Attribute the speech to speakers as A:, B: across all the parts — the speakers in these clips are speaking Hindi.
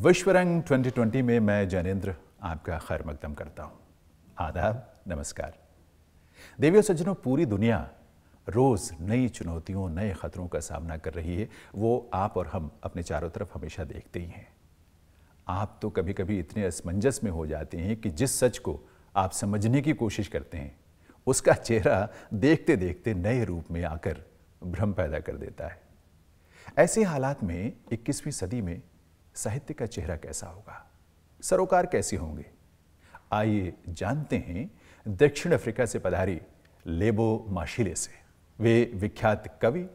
A: विश्व रंग 2020 में मैं जैनेन्द्र आपका खैर मकदम करता हूँ। आदाब, नमस्कार। देवियों, सज्जनों, पूरी दुनिया रोज़ नई चुनौतियों, नए ख़तरों का सामना कर रही है। वो आप और हम अपने चारों तरफ़ हमेशा देखते ही हैं। आप तो कभी कभी इतने असमंजस में हो जाते हैं कि जिस सच को आप समझने की कोशिश करते हैं, उसका चेहरा देखते देखते नए रूप में आकर भ्रम पैदा कर देता है। ऐसे हालात में 21वीं सदी में साहित्य का चेहरा कैसा होगा? सरोकार कैसे होंगे? आइए जानते हैं दक्षिण अफ्रीका से पधारी लेबो माशिले से। वे विख्यात कवि,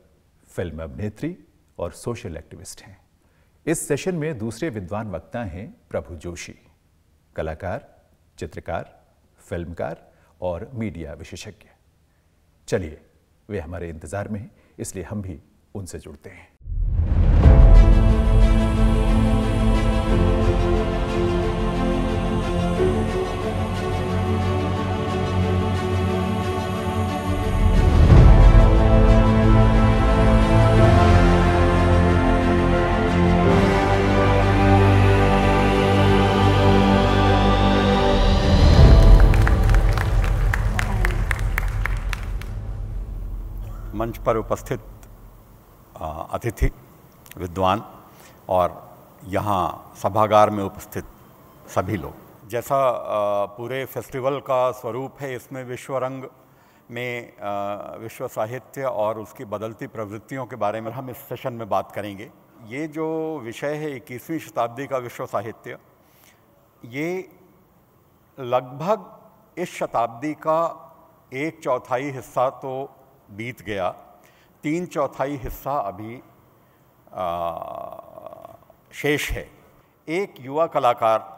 A: फ़िल्म अभिनेत्री और सोशल एक्टिविस्ट हैं। इस सेशन में दूसरे विद्वान वक्ता हैं प्रभु जोशी, कलाकार, चित्रकार, फिल्मकार और मीडिया विशेषज्ञ। चलिए, वे हमारे इंतज़ार में हैं, इसलिए हम भी उनसे जुड़ते हैं।
B: मंच पर उपस्थित अतिथि, विद्वान और यहाँ सभागार में उपस्थित सभी लोग। जैसा पूरे फेस्टिवल का स्वरूप है, इसमें विश्व रंग में विश्व साहित्य और उसकी बदलती प्रवृत्तियों के बारे में हम इस सेशन में बात करेंगे। ये जो विषय है, इक्कीसवीं शताब्दी का विश्व साहित्य, ये लगभग इस शताब्दी का एक चौथाई हिस्सा तो बीत गया। तीन चौथाई हिस्सा अभी आ, शेष है। एक युवा कलाकार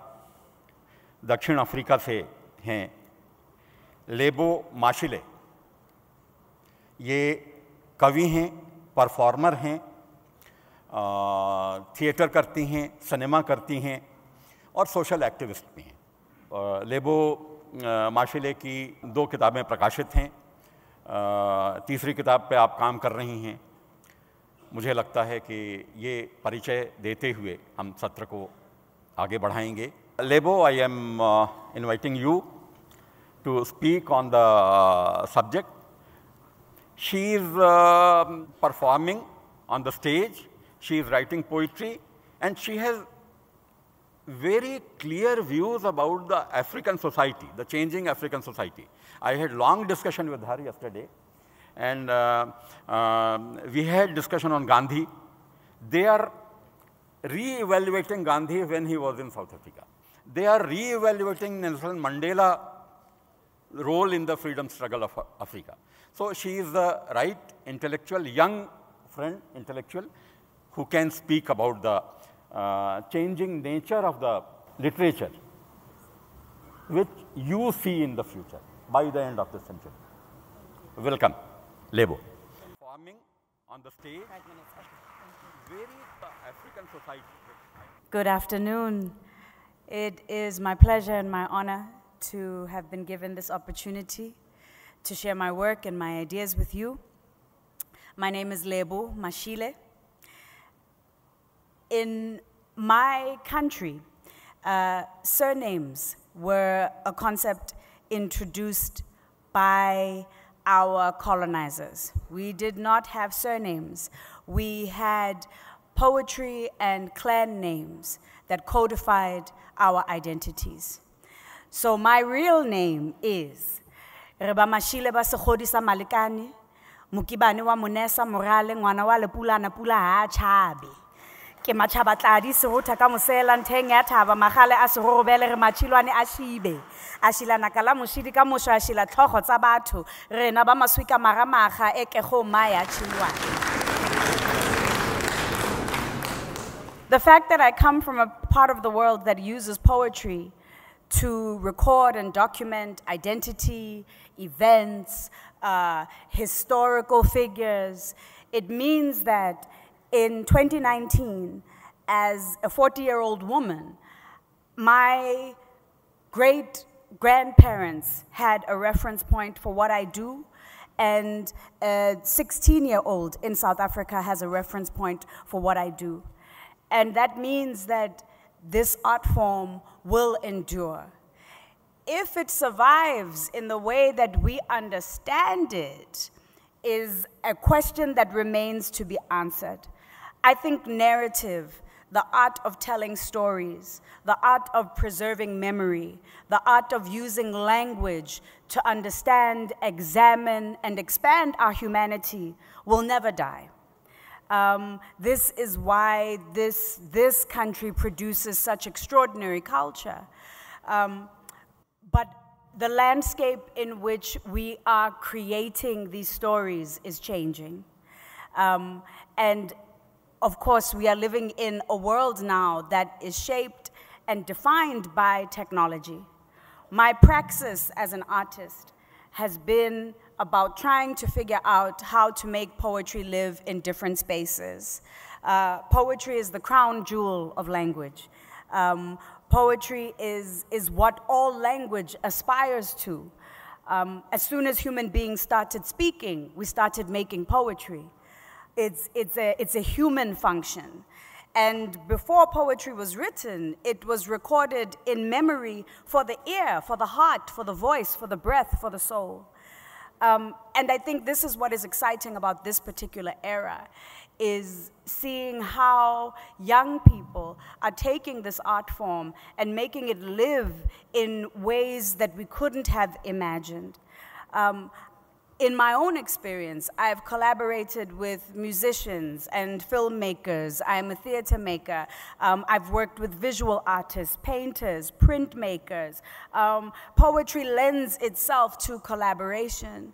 B: दक्षिण अफ्रीका से हैं लेबो माशिले। ये कवि हैं परफॉर्मर हैं थिएटर करती हैं सिनेमा करती हैं और सोशल एक्टिविस्ट भी हैं। लेबो माशिले की दो किताबें प्रकाशित हैं। तीसरी किताब पे आप काम कर रही हैं। मुझे लगता है कि ये परिचय देते हुए हम सत्र को आगे बढ़ाएँगे। लेबो I am inviting you to speak on the subject she is performing on the stage she is writing poetry and she has very clear views about the African society, the changing African society. I had long discussion with her yesterday, and uh, uh, we had discussion on Gandhi. They are re-evaluating Gandhi when he was in South Africa. They are re-evaluating Nelson Mandela role in the freedom struggle of Africa. So she is the right intellectual, young friend, intellectual, who can speak about the uh, changing nature of the literature, which you see in the future by the end of the century. Welcome, Lebo. Forming on the stage, very African society.
C: Good afternoon. It is my pleasure and my honor to have been given this opportunity to share my work and my ideas with you. My name is Lebo Mashile in my country, uh, surnames were a concept introduced by our colonizers. We did not have surnames. We had poetry and clan names that codified our identities. So my real name is Rebamashile Basegodisa Malikani, Mukibani wa Munesa Morale, ngwana wa Lepulana Pula ha chabe ke ka mosela ntheng ya thaba magale a segorobele re matšhilwane a a la mošidi ka mošo a šila tlhogo tsa batho. Rena ba maswi ka magamaga e kego ma ya tšhilwane The fact that I come from a part of the world that uses poetry to record and document identity, events, uh, historical figures, it means that in 2019, as a 40 year old woman, my great grandparents had a reference point for what I do, and a 16 year old in South Africa has a reference point for what I do. And that means that this art form will endure. If it survives in the way that we understand it, is a question that remains to be answered. I think narrative, the art of telling stories, the art of preserving memory, the art of using language to understand, examine, and expand our humanity will never die. Um, this is why this, this country produces such extraordinary culture. Um, but the landscape in which we are creating these stories is changing. Um, and of course, we are living in a world now that is shaped and defined by technology. My praxis as an artist has been about trying to figure out how to make poetry live in different spaces. Uh, poetry is the crown jewel of language. Um, poetry is, is what all language aspires to. Um, as soon as human beings started speaking, we started making poetry. It's, it's, a, it's a human function. And before poetry was written, it was recorded in memory for the ear, for the heart, for the voice, for the breath, for the soul. Um, and I think this is what is exciting about this particular era, is seeing how young people are taking this art form and making it live in ways that we couldn't have imagined. Um, in my own experience, I've collaborated with musicians and filmmakers. I'm a theater maker. Um, I've worked with visual artists, painters, printmakers. Um, poetry lends itself to collaboration.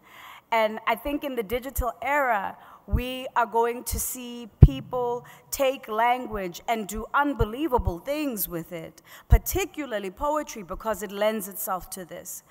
C: And I think in the digital era, we are going to see people take language and do unbelievable things with it, particularly poetry, because it lends itself to this.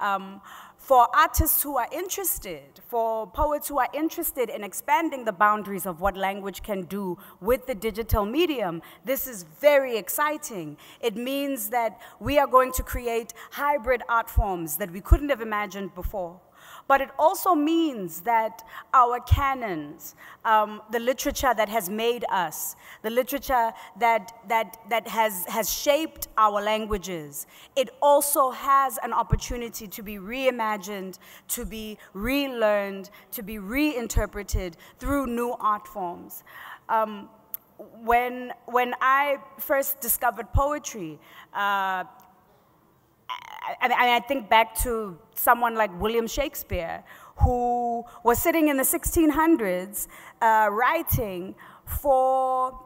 C: Um, for artists who are interested, for poets who are interested in expanding the boundaries of what language can do with the digital medium, this is very exciting. It means that we are going to create hybrid art forms that we couldn't have imagined before. But it also means that our canons, um, the literature that has made us, the literature that, that, that has, has shaped our languages, it also has an opportunity to be reimagined, to be relearned, to be reinterpreted through new art forms. Um, when, when I first discovered poetry, uh, I, mean, I think back to someone like William Shakespeare, who was sitting in the 1600s uh, writing for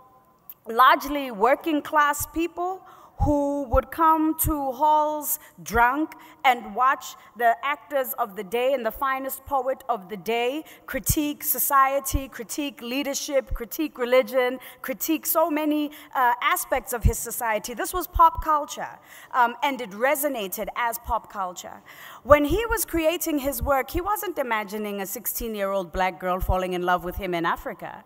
C: largely working class people who would come to halls drunk and watch the actors of the day and the finest poet of the day critique society, critique leadership, critique religion, critique so many uh, aspects of his society. This was pop culture, um, and it resonated as pop culture. When he was creating his work, he wasn't imagining a 16 year old black girl falling in love with him in Africa.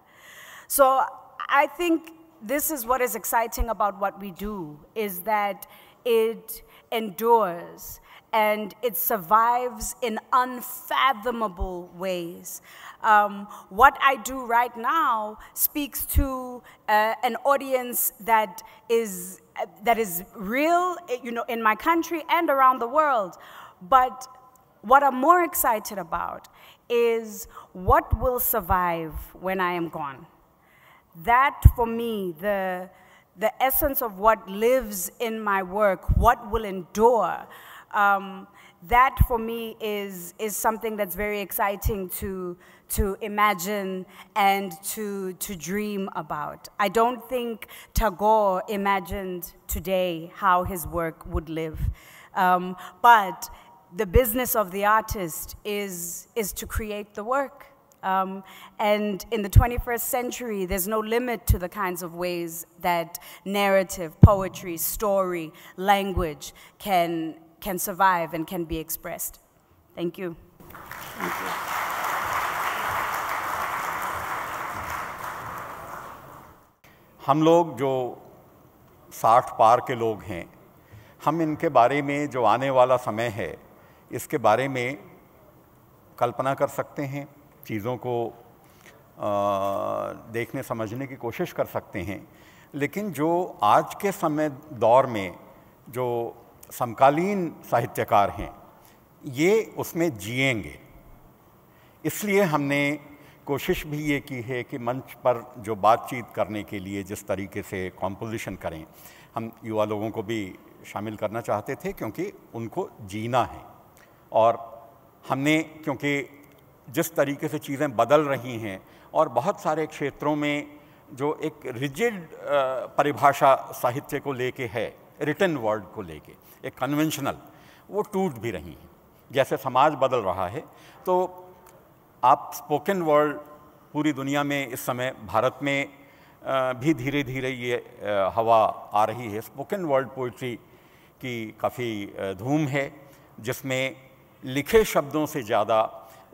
C: So I think this is what is exciting about what we do, is that it endures and it survives in unfathomable ways. Um, what I do right now speaks to uh, an audience that is, uh, that is real, you know, in my country and around the world. But what I'm more excited about is what will survive when I am gone that for me, the, the essence of what lives in my work, what will endure, um, that for me is, is something that's very exciting to, to imagine and to, to dream about. I don't think Tagore imagined today how his work would live. Um, but the business of the artist is, is to create the work. Um, and in the 21st century, there's no limit to the kinds of ways that narrative, poetry, story, language can, can survive and can be expressed. Thank you. Thank you.
B: हम लोग जो साठ पार के लोग हैं हम इनके बारे में जो आने वाला समय है इसके बारे में कल्पना कर सकते हैं चीज़ों को आ, देखने समझने की कोशिश कर सकते हैं। लेकिन जो आज के समय दौर में जो समकालीन साहित्यकार हैं ये उसमें जिएँगे। इसलिए हमने कोशिश भी ये की है कि मंच पर जो बातचीत करने के लिए जिस तरीके से कॉम्पोजिशन करें हम युवा लोगों को भी शामिल करना चाहते थे क्योंकि उनको जीना है। और हमने क्योंकि जिस तरीके से चीज़ें बदल रही हैं और बहुत सारे क्षेत्रों में जो एक रिजिड परिभाषा साहित्य को लेके है रिटर्न वर्ड को लेके, एक कन्वेंशनल वो टूट भी रही हैं। जैसे समाज बदल रहा है तो आप स्पोकन वर्ड पूरी दुनिया में इस समय भारत में भी धीरे धीरे ये हवा आ रही है। स्पोकन वर्ड पोइट्री की काफ़ी धूम है, जिसमें लिखे शब्दों से ज़्यादा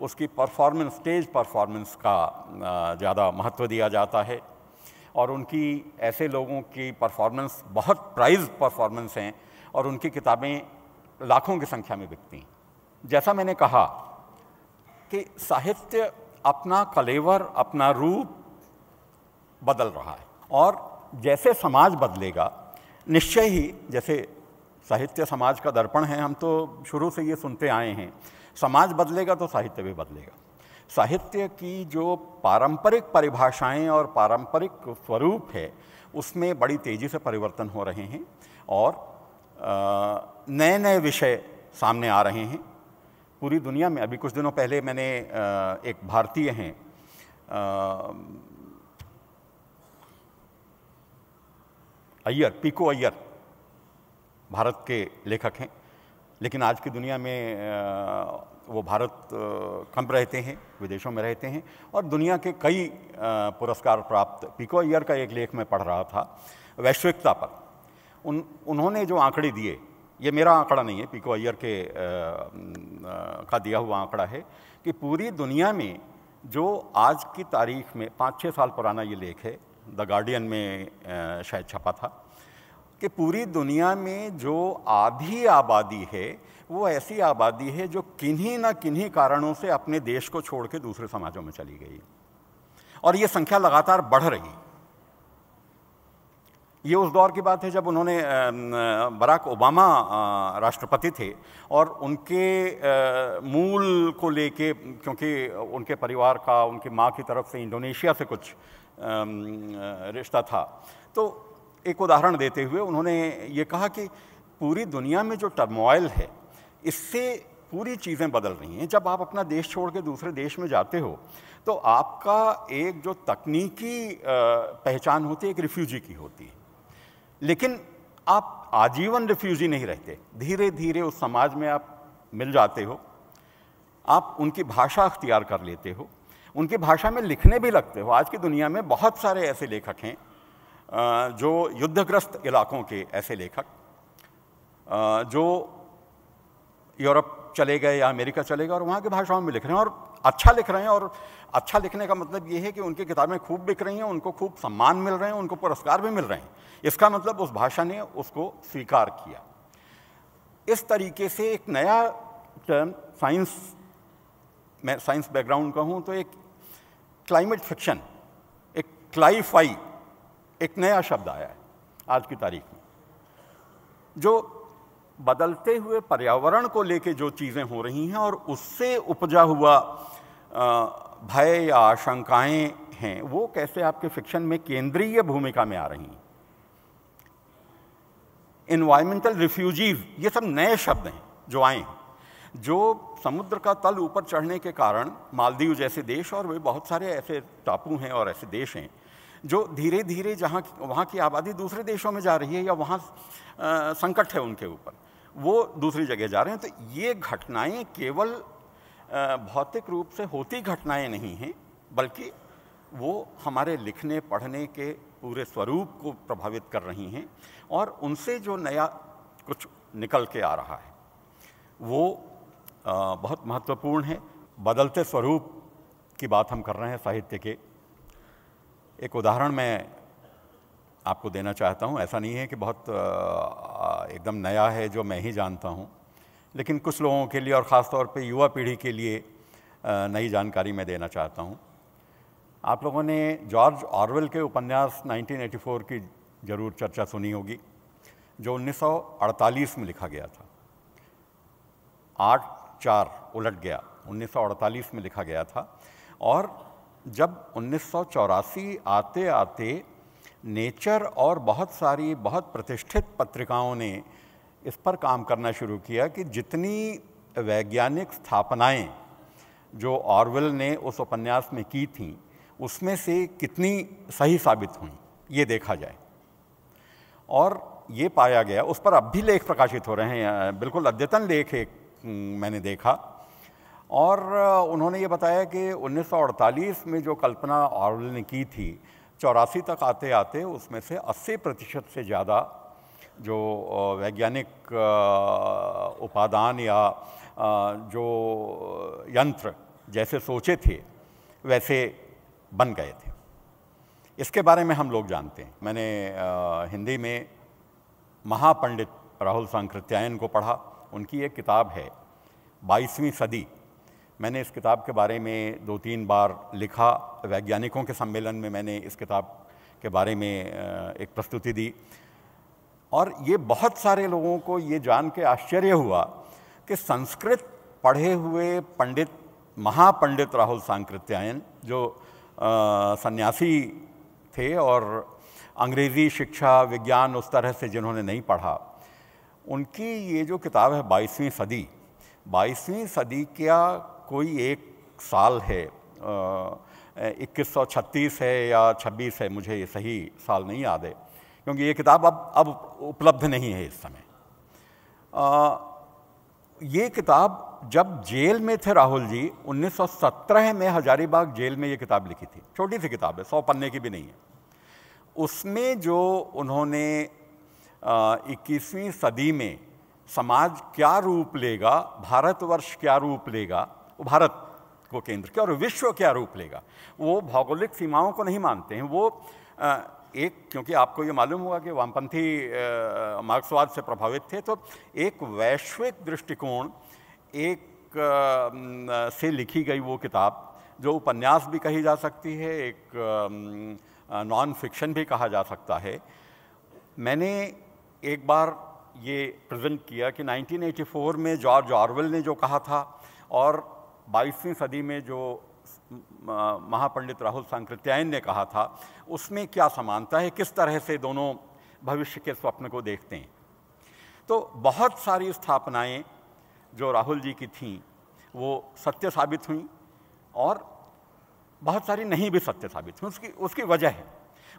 B: उसकी परफॉर्मेंस स्टेज परफॉर्मेंस का ज़्यादा महत्व दिया जाता है। और उनकी ऐसे लोगों की परफॉर्मेंस बहुत प्राइज परफॉर्मेंस हैं और उनकी किताबें लाखों की संख्या में बिकती हैं। जैसा मैंने कहा कि साहित्य अपना कलेवर, अपना रूप बदल रहा है और जैसे समाज बदलेगा, निश्चय ही जैसे साहित्य समाज का दर्पण है, हम तो शुरू से ये सुनते आए हैं समाज बदलेगा तो साहित्य भी बदलेगा। साहित्य की जो पारंपरिक परिभाषाएँ और पारंपरिक स्वरूप है, उसमें बड़ी तेज़ी से परिवर्तन हो रहे हैं और नए नए विषय सामने आ रहे हैं। पूरी दुनिया में, अभी कुछ दिनों पहले मैंने एक भारतीय हैं अय्यर, पीको अय्यर, भारत के लेखक हैं। लेकिन आज की दुनिया में वो भारत कम रहते हैं, विदेशों में रहते हैं और दुनिया के कई पुरस्कार प्राप्त, पिको अय्यर का एक लेख मैं पढ़ रहा था, वैश्विकता पर। उन, उन्होंने जो आंकड़े दिए, ये मेरा आंकड़ा नहीं है, पिको अय्यर के का दिया हुआ आंकड़ा है कि पूरी दुनिया में जो आज की तारीख में पाँच छः साल पुराना ये लेख है, द गार्डियन में शायद छपा था कि पूरी दुनिया में जो आधी आबादी है, वो ऐसी आबादी है जो किन्हीं ना किन्हीं कारणों से अपने देश को छोड़ के दूसरे समाजों में चली गई। और ये संख्या लगातार बढ़ रही ये उस दौर की बात है जब उन्होंने बराक ओबामा राष्ट्रपति थे और उनके मूल को लेके, क्योंकि उनके परिवार का, उनकी माँ की तरफ़ से इंडोनेशिया से कुछ रिश्ता था। तो एक उदाहरण देते हुए उन्होंने ये कहा कि पूरी दुनिया में जो टर्मोइल है, इससे पूरी चीज़ें बदल रही हैं। जब आप अपना देश छोड़ के दूसरे देश में जाते हो तो आपका एक जो तकनीकी पहचान होती है, एक रिफ्यूजी की होती है। लेकिन आप आजीवन रिफ्यूजी नहीं रहते। धीरे धीरे उस समाज में आप मिल जाते हो, आप उनकी भाषा अख्तियार कर लेते हो, उनकी भाषा में लिखने भी लगते हो। आज की दुनिया में बहुत सारे ऐसे लेखक हैं जो युद्धग्रस्त इलाकों के ऐसे लेखक जो यूरोप चले गए या अमेरिका चले गए और वहाँ की भाषाओं में लिख रहे हैं और अच्छा लिख रहे हैं और अच्छा लिखने का मतलब ये है कि उनकी किताबें खूब बिक रही हैं, उनको खूब सम्मान मिल रहे हैं, उनको पुरस्कार भी मिल रहे हैं। इसका मतलब उस भाषा ने उसको स्वीकार किया। इस तरीके से एक नया टर्म साइंस मैं साइंस बैकग्राउंड का हूँ तो एक क्लाइमेट फिक्शन एक क्लाईफाई एक नया शब्द आया है आज की तारीख में। जो बदलते हुए पर्यावरण को लेके जो चीज़ें हो रही हैं और उससे उपजा हुआ भय या आशंकाएँ हैं, वो कैसे आपके फिक्शन में केंद्रीय भूमिका में आ रही हैं? इन्वायरमेंटल रिफ्यूजीज ये सब नए शब्द हैं जो आए हैं। जो समुद्र का तल ऊपर चढ़ने के कारण, मालदीव जैसे देश, और वे बहुत सारे ऐसे टापू हैं और ऐसे देश हैं जो धीरे धीरे जहाँ वहाँ की आबादी दूसरे देशों में जा रही है या वहाँ संकट है उनके ऊपर, वो दूसरी जगह जा रहे हैं। तो ये घटनाएँ केवल भौतिक रूप से होती घटनाएँ नहीं हैं, बल्कि वो हमारे लिखने, पढ़ने के पूरे स्वरूप को प्रभावित कर रही हैं और उनसे जो नया कुछ निकल के आ रहा है, वो बहुत महत्वपूर्ण है। बदलते स्वरूप की बात हम कर रहे हैं साहित्य के। एक उदाहरण मैं आपको देना चाहता हूँ। ऐसा नहीं है कि बहुत एकदम नया है जो मैं ही जानता हूँ, लेकिन कुछ लोगों के लिए और ख़ास तौर पे युवा पीढ़ी के लिए नई जानकारी मैं देना चाहता हूँ। आप लोगों ने जॉर्ज ऑरवेल के उपन्यास 1984 की ज़रूर चर्चा सुनी होगी, जो 1948 में लिखा गया था। आठ चार उलट गया 1948 में लिखा गया था और जब उन्नीस आते आते नेचर और बहुत सारी बहुत प्रतिष्ठित पत्रिकाओं ने इस पर काम करना शुरू किया कि जितनी वैज्ञानिक स्थापनाएँ जो ऑरवेल ने उस उपन्यास में की थीं, उसमें से कितनी सही साबित हुई, ये देखा जाए। और ये पाया गया, उस पर अब भी लेख प्रकाशित हो रहे हैं, बिल्कुल अद्यतन लेख एक मैंने देखा। और उन्होंने ये बताया कि 1948 में जो कल्पना ऑरवेल ने की थी, चौरासी तक आते आते उसमें से 80 प्रतिशत से ज़्यादा जो वैज्ञानिक उपादान या जो यंत्र जैसे सोचे थे, वैसे बन गए थे। इसके बारे में हम लोग जानते हैं। मैंने हिंदी में महापंडित राहुल सांकृत्यायन को पढ़ा। उनकी एक किताब है, बाईसवीं सदी। मैंने इस किताब के बारे में दो तीन बार लिखा। वैज्ञानिकों के सम्मेलन में मैंने इस किताब के बारे में एक प्रस्तुति दी। और ये बहुत सारे लोगों को ये जान के आश्चर्य हुआ कि संस्कृत पढ़े हुए पंडित, महापंडित राहुल सांकृत्यायन, जो सन्यासी थे और अंग्रेज़ी शिक्षा, विज्ञान उस तरह से जिन्होंने नहीं पढ़ा, उनकी ये जो किताब है बाईसवीं सदी बाईसवीं सदी का कोई एक साल है इक्कीस सौ छत्तीस है या छब्बीस है मुझे ये सही साल नहीं याद है क्योंकि ये किताब अब अब उपलब्ध नहीं है इस समय। आ, ये किताब जब जेल में थे राहुल जी 1917 में हजारीबाग जेल में ये किताब लिखी थी। छोटी सी किताब है सौ पन्ने की भी नहीं है। उसमें जो उन्होंने इक्कीसवीं सदी में समाज क्या रूप लेगा भारतवर्ष क्या रूप लेगा भारत को केंद्र किया और विश्व क्या रूप लेगा? वो भौगोलिक सीमाओं को नहीं मानते हैं। वो एक, क्योंकि आपको ये मालूम हुआ कि वामपंथी मार्क्सवाद से प्रभावित थे तो एक वैश्विक दृष्टिकोण, एक से लिखी गई वो किताब, जो उपन्यास भी कही जा सकती है, एक नॉन फिक्शन भी कहा जा सकता है। मैंने एक बार ये प्रेजेंट किया कि 1984 में जॉर्ज ऑरवेल ने जो कहा था, और बाईसवीं सदी में जो महापंडित राहुल सांकृत्यायन ने कहा था उसमें क्या समानता है किस तरह से दोनों भविष्य के स्वप्न को देखते हैं? तो बहुत सारी स्थापनाएँ जो राहुल जी की थीं वो सत्य साबित हुई और बहुत सारी नहीं भी सत्य साबित हुई। उसकी उसकी वजह है।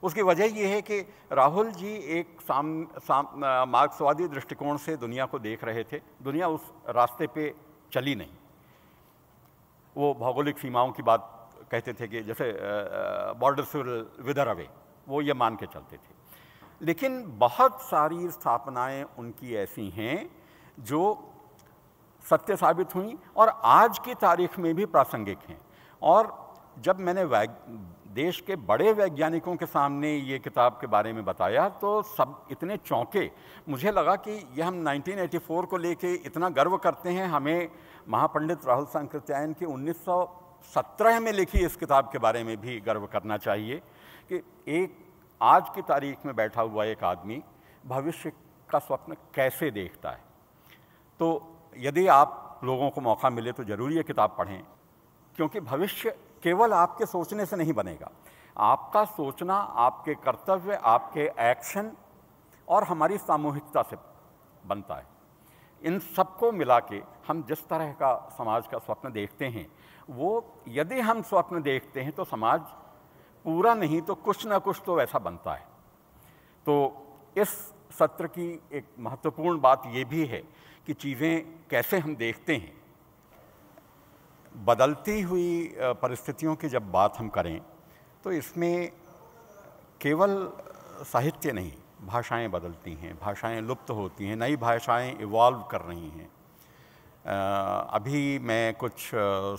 B: उसकी वजह ये है कि राहुल जी एक साम, साम मार्क्सवादी दृष्टिकोण से दुनिया को देख रहे थे। दुनिया उस रास्ते पे चली नहीं। वो भौगोलिक सीमाओं की बात कहते थे कि जैसे बॉर्डर से विदर अवे वो ये मान के चलते थे। लेकिन बहुत सारी स्थापनाएँ उनकी ऐसी हैं जो सत्य साबित हुई और आज की तारीख में भी प्रासंगिक हैं। और जब मैंने देश के बड़े वैज्ञानिकों के सामने ये किताब के बारे में बताया तो सब इतने चौंके। मुझे लगा कि यह हम 1984 को लेके इतना गर्व करते हैं, हमें महापंडित राहुल सांकृत्यायन की 1917 में लिखी इस किताब के बारे में भी गर्व करना चाहिए कि एक, आज की तारीख में बैठा हुआ एक आदमी भविष्य का स्वप्न कैसे देखता है। तो यदि आप लोगों को मौका मिले तो ज़रूर ये किताब पढ़ें, क्योंकि भविष्य केवल आपके सोचने से नहीं बनेगा। आपका सोचना, आपके कर्तव्य, आपके एक्शन और हमारी सामूहिकता से बनता है। इन सबको मिला के हम जिस तरह का समाज का स्वप्न देखते हैं, वो यदि हम स्वप्न देखते हैं तो समाज पूरा नहीं तो कुछ ना कुछ तो ऐसा बनता है। तो इस सत्र की एक महत्वपूर्ण बात ये भी है कि चीज़ें कैसे हम देखते हैं। बदलती हुई परिस्थितियों की जब बात हम करें तो इसमें केवल साहित्य नहीं, भाषाएँ बदलती हैं, भाषाएँ लुप्त होती हैं, नई भाषाएँ इवॉल्व कर रही हैं। अभी मैं कुछ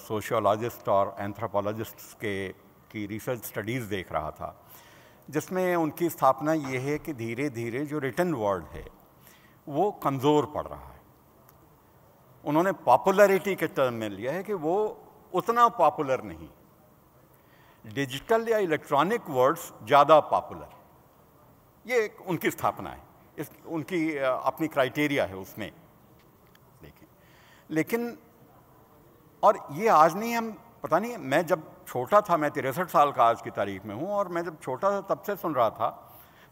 B: सोशियोलॉजिस्ट और एंथ्रोपोलॉजिस्ट्स के, की रिसर्च स्टडीज़ देख रहा था, जिसमें उनकी स्थापना ये है कि धीरे धीरे जो रिटर्न वर्ड है, वो कमज़ोर पड़ रहा है उन्होंने पॉपुलैरिटी के टर्म में लिया है कि वो उतना पॉपुलर नहीं। डिजिटल या इलेक्ट्रॉनिक वर्ड्स ज़्यादा पॉपुलर ये उनकी स्थापना है। इस, उनकी अपनी क्राइटेरिया है उसमें। देखें। लेकिन, और ये आज नहीं हम, पता नहीं, मैं जब छोटा था, मैं तिरसठ साल का आज की तारीख में हूँ, और मैं जब छोटा था, तब से सुन रहा था,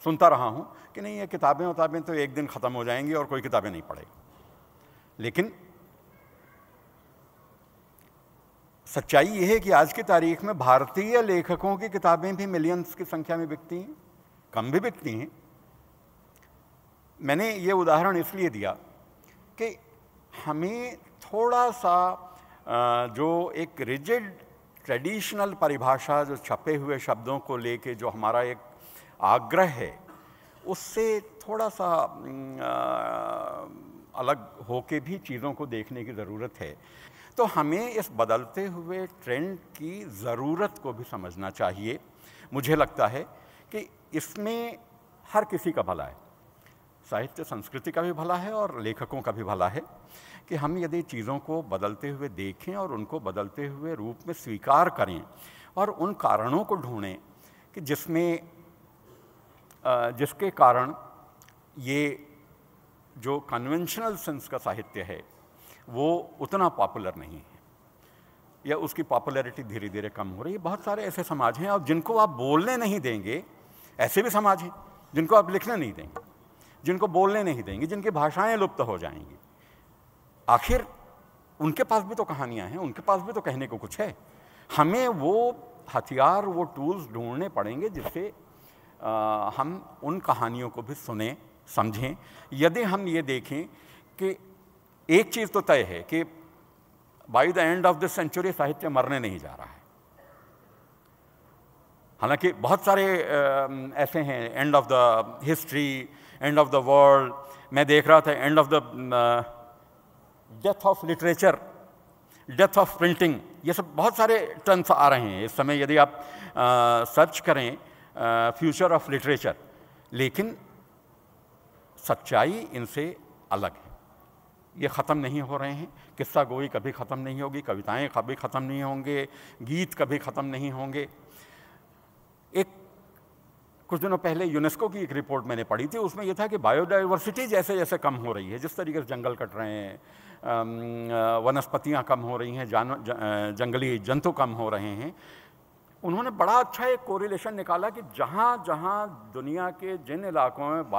B: सुनता रहा हूँ कि नहीं, ये किताबें उताबें तो एक दिन ख़त्म हो जाएँगी और कोई किताबें नहीं पढ़ेगी। लेकिन सच्चाई ये है कि आज की तारीख में भारतीय लेखकों की किताबें भी मिलियंस की संख्या में बिकती हैं, कम भी बिकती हैं। मैंने ये उदाहरण इसलिए दिया कि हमें थोड़ा सा जो एक रिजिड ट्रेडिशनल परिभाषा जो छपे हुए शब्दों को लेके जो हमारा एक आग्रह है, उससे थोड़ा सा अलग होके भी चीज़ों को देखने की ज़रूरत है। तो हमें इस बदलते हुए ट्रेंड की ज़रूरत को भी समझना चाहिए। मुझे लगता है कि इसमें हर किसी का भला है। साहित्य संस्कृति का भी भला है और लेखकों का भी भला है कि हम यदि चीज़ों को बदलते हुए देखें और उनको बदलते हुए रूप में स्वीकार करें और उन कारणों को ढूंढें कि जिसमें जिसके कारण ये जो कन्वेंशनल सेंस का साहित्य है वो उतना पॉपुलर नहीं है। या उसकी पॉपुलैरिटी धीरे धीरे कम हो रही है। बहुत सारे ऐसे समाज हैं और जिनको आप बोलने नहीं देंगे, ऐसे भी समाज हैं, जिनको आप लिखने नहीं देंगे, जिनको बोलने नहीं देंगे, जिनकी भाषाएँ लुप्त हो जाएँगी। आखिर उनके पास भी तो कहानियाँ हैं, उनके पास भी तो कहने को कुछ है। हमें वो हथियार, वो टूल्स ढूँढने पड़ेंगे जिससे हम उन कहानियों को भी सुने, समझें। यदि हम ये देखें कि एक चीज़ तो तय है कि by the end of this century साहित्य मरने नहीं जा रहा है। हालाँकि बहुत सारे ऐसे हैं end of the history end of the world मैं देख रहा था end of the death of literature death of printing ये सब बहुत सारे टर्म्स आ रहे हैं। इस समय यदि आप सर्च करें फ्यूचर ऑफ़ लिटरेचर लेकिन सच्चाई इनसे अलग ये ख़त्म नहीं हो रहे हैं। किस्सा गोई कभी ख़त्म नहीं होगी, कविताएँ कभी ख़त्म नहीं होंगे, गीत कभी ख़त्म नहीं होंगे। एक कुछ दिनों पहले यूनेस्को की एक रिपोर्ट मैंने पढ़ी थी, उसमें यह था कि बायोडाइवर्सिटी जैसे जैसे कम हो रही है, जिस तरीके से जंगल कट रहे हैं वनस्पतियाँ कम हो रही हैं, जान जंगली जंतु कम हो रहे हैं। उन्होंने बड़ा अच्छा एक कोरिलेशन निकाला कि जहाँ जहाँ दुनिया के जिन इलाकों में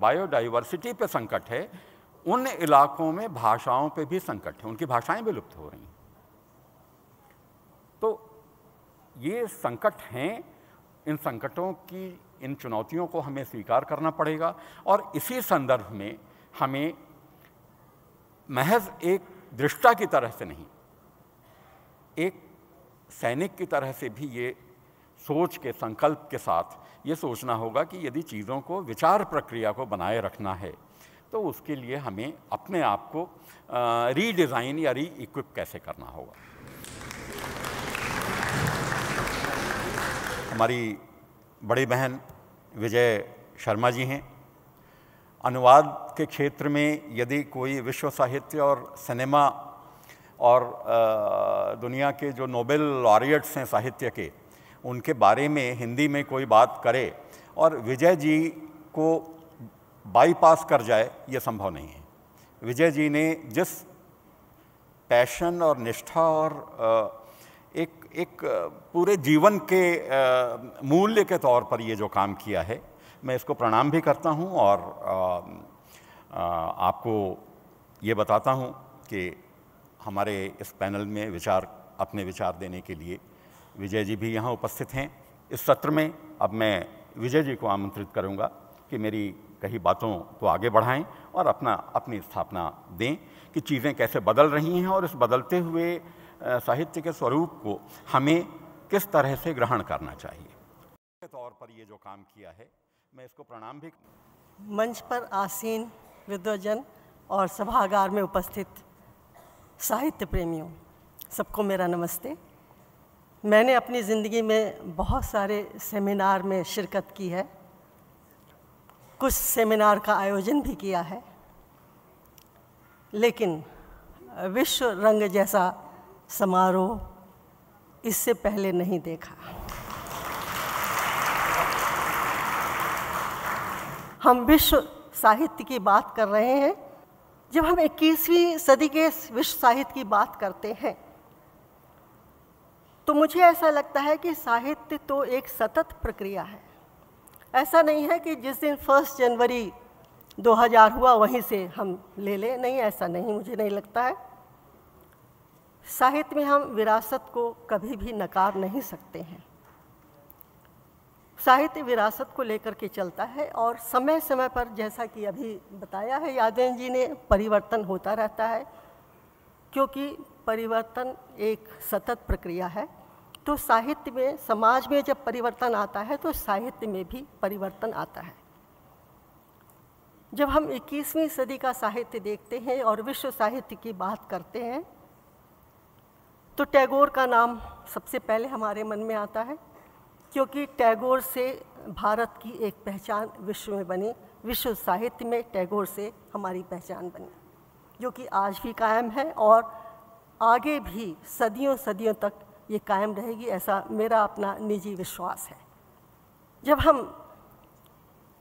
B: बायोडाइवर्सिटी पे संकट है उन इलाकों में भाषाओं पे भी संकट है, उनकी भाषाएँ भी लुप्त हो रही हैं। तो ये संकट हैं, इन संकटों की, इन चुनौतियों को हमें स्वीकार करना पड़ेगा और इसी संदर्भ में हमें महज एक दृष्टा की तरह से नहीं, एक सैनिक की तरह से भी ये सोच के संकल्प के साथ ये सोचना होगा कि यदि चीज़ों को, विचार प्रक्रिया को बनाए रखना है तो उसके लिए हमें अपने आप को रीडिज़ाइन या री इक्विप कैसे करना होगा? हमारी बड़ी बहन विजय शर्मा जी हैं। अनुवाद के क्षेत्र में यदि कोई विश्व साहित्य और सिनेमा और दुनिया के जो नोबेल लॉरियट्स हैं साहित्य के, उनके बारे में हिंदी में कोई बात करे और विजय जी को बाईपास कर जाए, ये संभव नहीं है। विजय जी ने जिस पैशन और निष्ठा और एक एक पूरे जीवन के मूल्य के तौर पर ये जो काम किया है, मैं इसको प्रणाम भी करता हूँ और आपको ये बताता हूँ कि हमारे इस पैनल में विचार, अपने विचार देने के लिए विजय जी भी यहाँ उपस्थित हैं। इस सत्र में अब मैं विजय जी को आमंत्रित करूँगा कि मेरी कही बातों को आगे बढ़ाएँ और अपना, अपनी स्थापना दें कि चीज़ें कैसे बदल रही हैं और इस बदलते हुए साहित्य के स्वरूप को हमें किस तरह से ग्रहण करना चाहिए। तौर पर ये जो काम किया है, मैं इसको प्रणाम भी
D: मंच पर आसीन विद्वजन और सभागार में उपस्थित साहित्य प्रेमियों, सबको मेरा नमस्ते। मैंने अपनी ज़िंदगी में बहुत सारे सेमिनार में शिरकत की है। कुछ सेमिनार का आयोजन भी किया है। लेकिन विश्व रंग जैसा समारोह इससे पहले नहीं देखा। हम विश्व साहित्य की बात कर रहे हैं। जब हम 21वीं सदी के विश्व साहित्य की बात करते हैं तो मुझे ऐसा लगता है कि साहित्य तो एक सतत प्रक्रिया है। ऐसा नहीं है कि जिस दिन फ़र्स्ट जनवरी 2000 हुआ, वहीं से हम ले लें। नहीं, ऐसा नहीं, मुझे नहीं लगता है। साहित्य में हम विरासत को कभी भी नकार नहीं सकते हैं। साहित्य विरासत को लेकर के चलता है और समय समय पर, जैसा कि अभी बताया है यादेन जी ने, परिवर्तन होता रहता है, क्योंकि परिवर्तन एक सतत प्रक्रिया है। तो साहित्य में, समाज में जब परिवर्तन आता है तो साहित्य में भी परिवर्तन आता है। जब हम 21वीं सदी का साहित्य देखते हैं और विश्व साहित्य की बात करते हैं तो टैगोर का नाम सबसे पहले हमारे मन में आता है, क्योंकि टैगोर से भारत की एक पहचान विश्व में बनी, विश्व साहित्य में टैगोर से हमारी पहचान बनी, जो कि आज भी कायम है और आगे भी सदियों सदियों तक ये कायम रहेगी, ऐसा मेरा अपना निजी विश्वास है। जब हम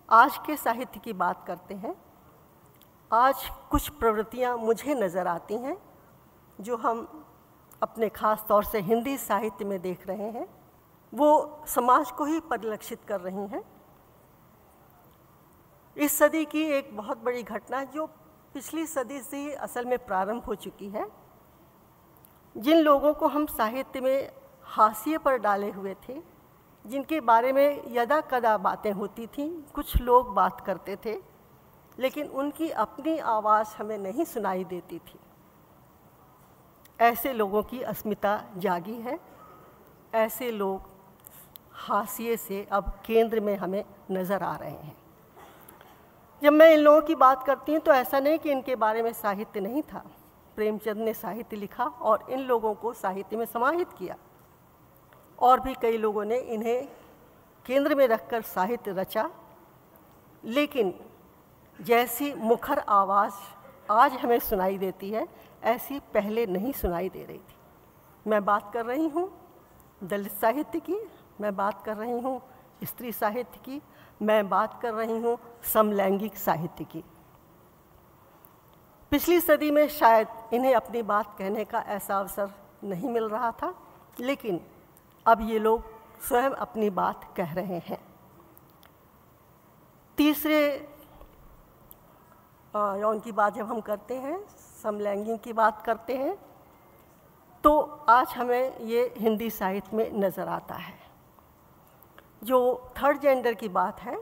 D: आज के साहित्य की बात करते हैं, आज कुछ प्रवृत्तियाँ मुझे नज़र आती हैं, जो हम अपने ख़ास तौर से हिंदी साहित्य में देख रहे हैं, वो समाज को ही परिलक्षित कर रही हैं। इस सदी की एक बहुत बड़ी घटना जो पिछली सदी से असल में प्रारंभ हो चुकी है जिन लोगों को हम साहित्य में हाशिए पर डाले हुए थे, जिनके बारे में यदा कदा बातें होती थीं, कुछ लोग बात करते थे, लेकिन उनकी अपनी आवाज़ हमें नहीं सुनाई देती थी। ऐसे लोगों की अस्मिता जागी है। ऐसे लोग हाशिए से अब केंद्र में हमें नज़र आ रहे हैं। जब मैं इन लोगों की बात करती हूँ तो ऐसा नहीं कि इनके बारे में साहित्य नहीं था। प्रेमचंद ने साहित्य लिखा और इन लोगों को साहित्य में समाहित किया। और भी कई लोगों ने इन्हें केंद्र में रखकर साहित्य रचा। लेकिन जैसी मुखर आवाज़ आज हमें सुनाई देती है, ऐसी पहले नहीं सुनाई दे रही थी। मैं बात कर रही हूँ दलित साहित्य की, मैं बात कर रही हूँ स्त्री साहित्य की, मैं बात कर रही हूँ समलैंगिक साहित्य की। पिछली सदी में शायद इन्हें अपनी बात कहने का ऐसा अवसर नहीं मिल रहा था, लेकिन अब ये लोग स्वयं अपनी बात कह रहे हैं। तीसरे यौन की बात जब हम करते हैं, समलैंगिक की बात करते हैं तो आज हमें ये हिंदी साहित्य में नज़र आता है। जो थर्ड जेंडर की बात है,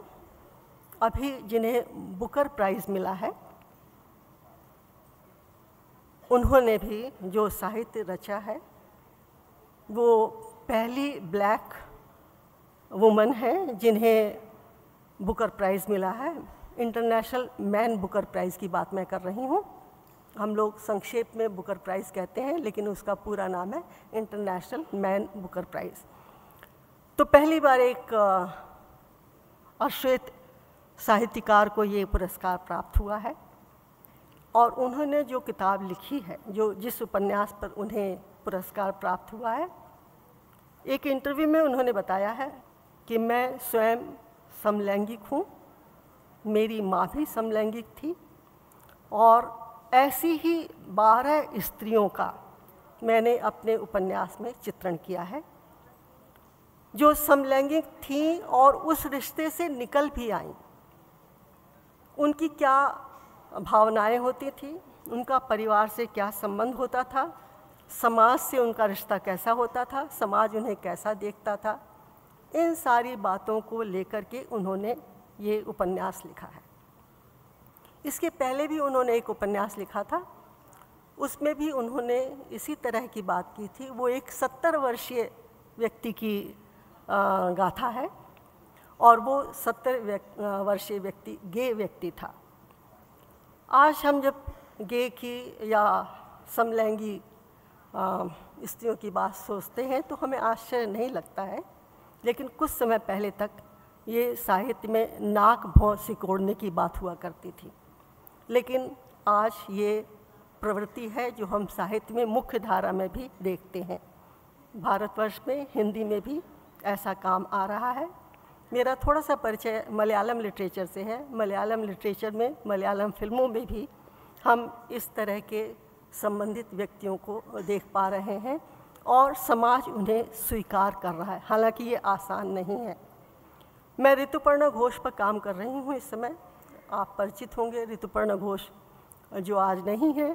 D: अभी जिन्हें बुकर प्राइज़ मिला है उन्होंने भी जो साहित्य रचा है, वो पहली ब्लैक वुमन है जिन्हें बुकर प्राइज़ मिला है। इंटरनेशनल मैन बुकर प्राइज़ की बात मैं कर रही हूँ। हम लोग संक्षेप में बुकर प्राइज़ कहते हैं, लेकिन उसका पूरा नाम है इंटरनेशनल मैन बुकर प्राइज़। तो पहली बार एक अश्वेत साहित्यकार को ये पुरस्कार प्राप्त हुआ है। और उन्होंने जो किताब लिखी है, जो जिस उपन्यास पर उन्हें पुरस्कार प्राप्त हुआ है, एक इंटरव्यू में उन्होंने बताया है कि मैं स्वयं समलैंगिक हूँ, मेरी माँ भी समलैंगिक थी और ऐसी ही बारह स्त्रियों का मैंने अपने उपन्यास में चित्रण किया है। जो समलैंगिक थीं और उस रिश्ते से निकल भी आईं, उनकी क्या भावनाएँ होती थी, उनका परिवार से क्या संबंध होता था, समाज से उनका रिश्ता कैसा होता था, समाज उन्हें कैसा देखता था, इन सारी बातों को लेकर के उन्होंने ये उपन्यास लिखा है। इसके पहले भी उन्होंने एक उपन्यास लिखा था, उसमें भी उन्होंने इसी तरह की बात की थी, वो एक सत्तर वर्षीय व्यक्ति की गाथा है, और वो सत्तर वर्षीय व्यक्ति, गे व्यक्ति था। आज हम जब गे की या समलैंगी स्त्रियों की बात सोचते हैं तो हमें आश्चर्य नहीं लगता है। लेकिन कुछ समय पहले तक ये साहित्य में नाक भौं सिकोड़ने की बात हुआ करती थी। लेकिन आज ये प्रवृत्ति है जो हम साहित्य में मुख्य धारा में भी देखते हैं। भारतवर्ष में हिंदी में भी ऐसा काम आ रहा है। मेरा थोड़ा सा परिचय मलयालम लिटरेचर से है। मलयालम लिटरेचर में मलयालम फ़िल्मों में भी हम इस तरह के संबंधित व्यक्तियों को देख पा रहे हैं और समाज उन्हें स्वीकार कर रहा है। हालाँकि ये आसान नहीं है। मैं ऋतुपर्णा घोष पर काम कर रही हूँ इस समय। आप परिचित होंगे ऋतुपर्णा घोष, जो आज नहीं है।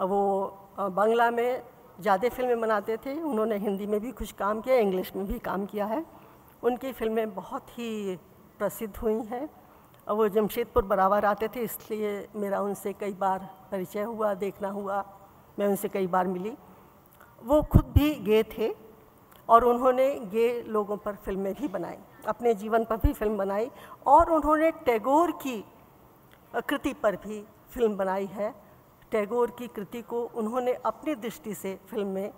D: वो बांग्ला में ज़्यादा फ़िल्में बनाते थे। उन्होंने हिंदी में भी कुछ काम किया, इंग्लिश में भी काम किया है। उनकी फ़िल्में बहुत ही प्रसिद्ध हुई हैं। और वो जमशेदपुर बराबर आते थे, इसलिए मेरा उनसे कई बार परिचय हुआ, देखना हुआ, मैं उनसे कई बार मिली। वो खुद भी गे थे और उन्होंने गे लोगों पर फ़िल्में भी बनाई, अपने जीवन पर भी फ़िल्म बनाई और उन्होंने टैगोर की कृति पर भी फ़िल्म बनाई है। टैगोर की कृति को उन्होंने अपनी दृष्टि से फ़िल्म में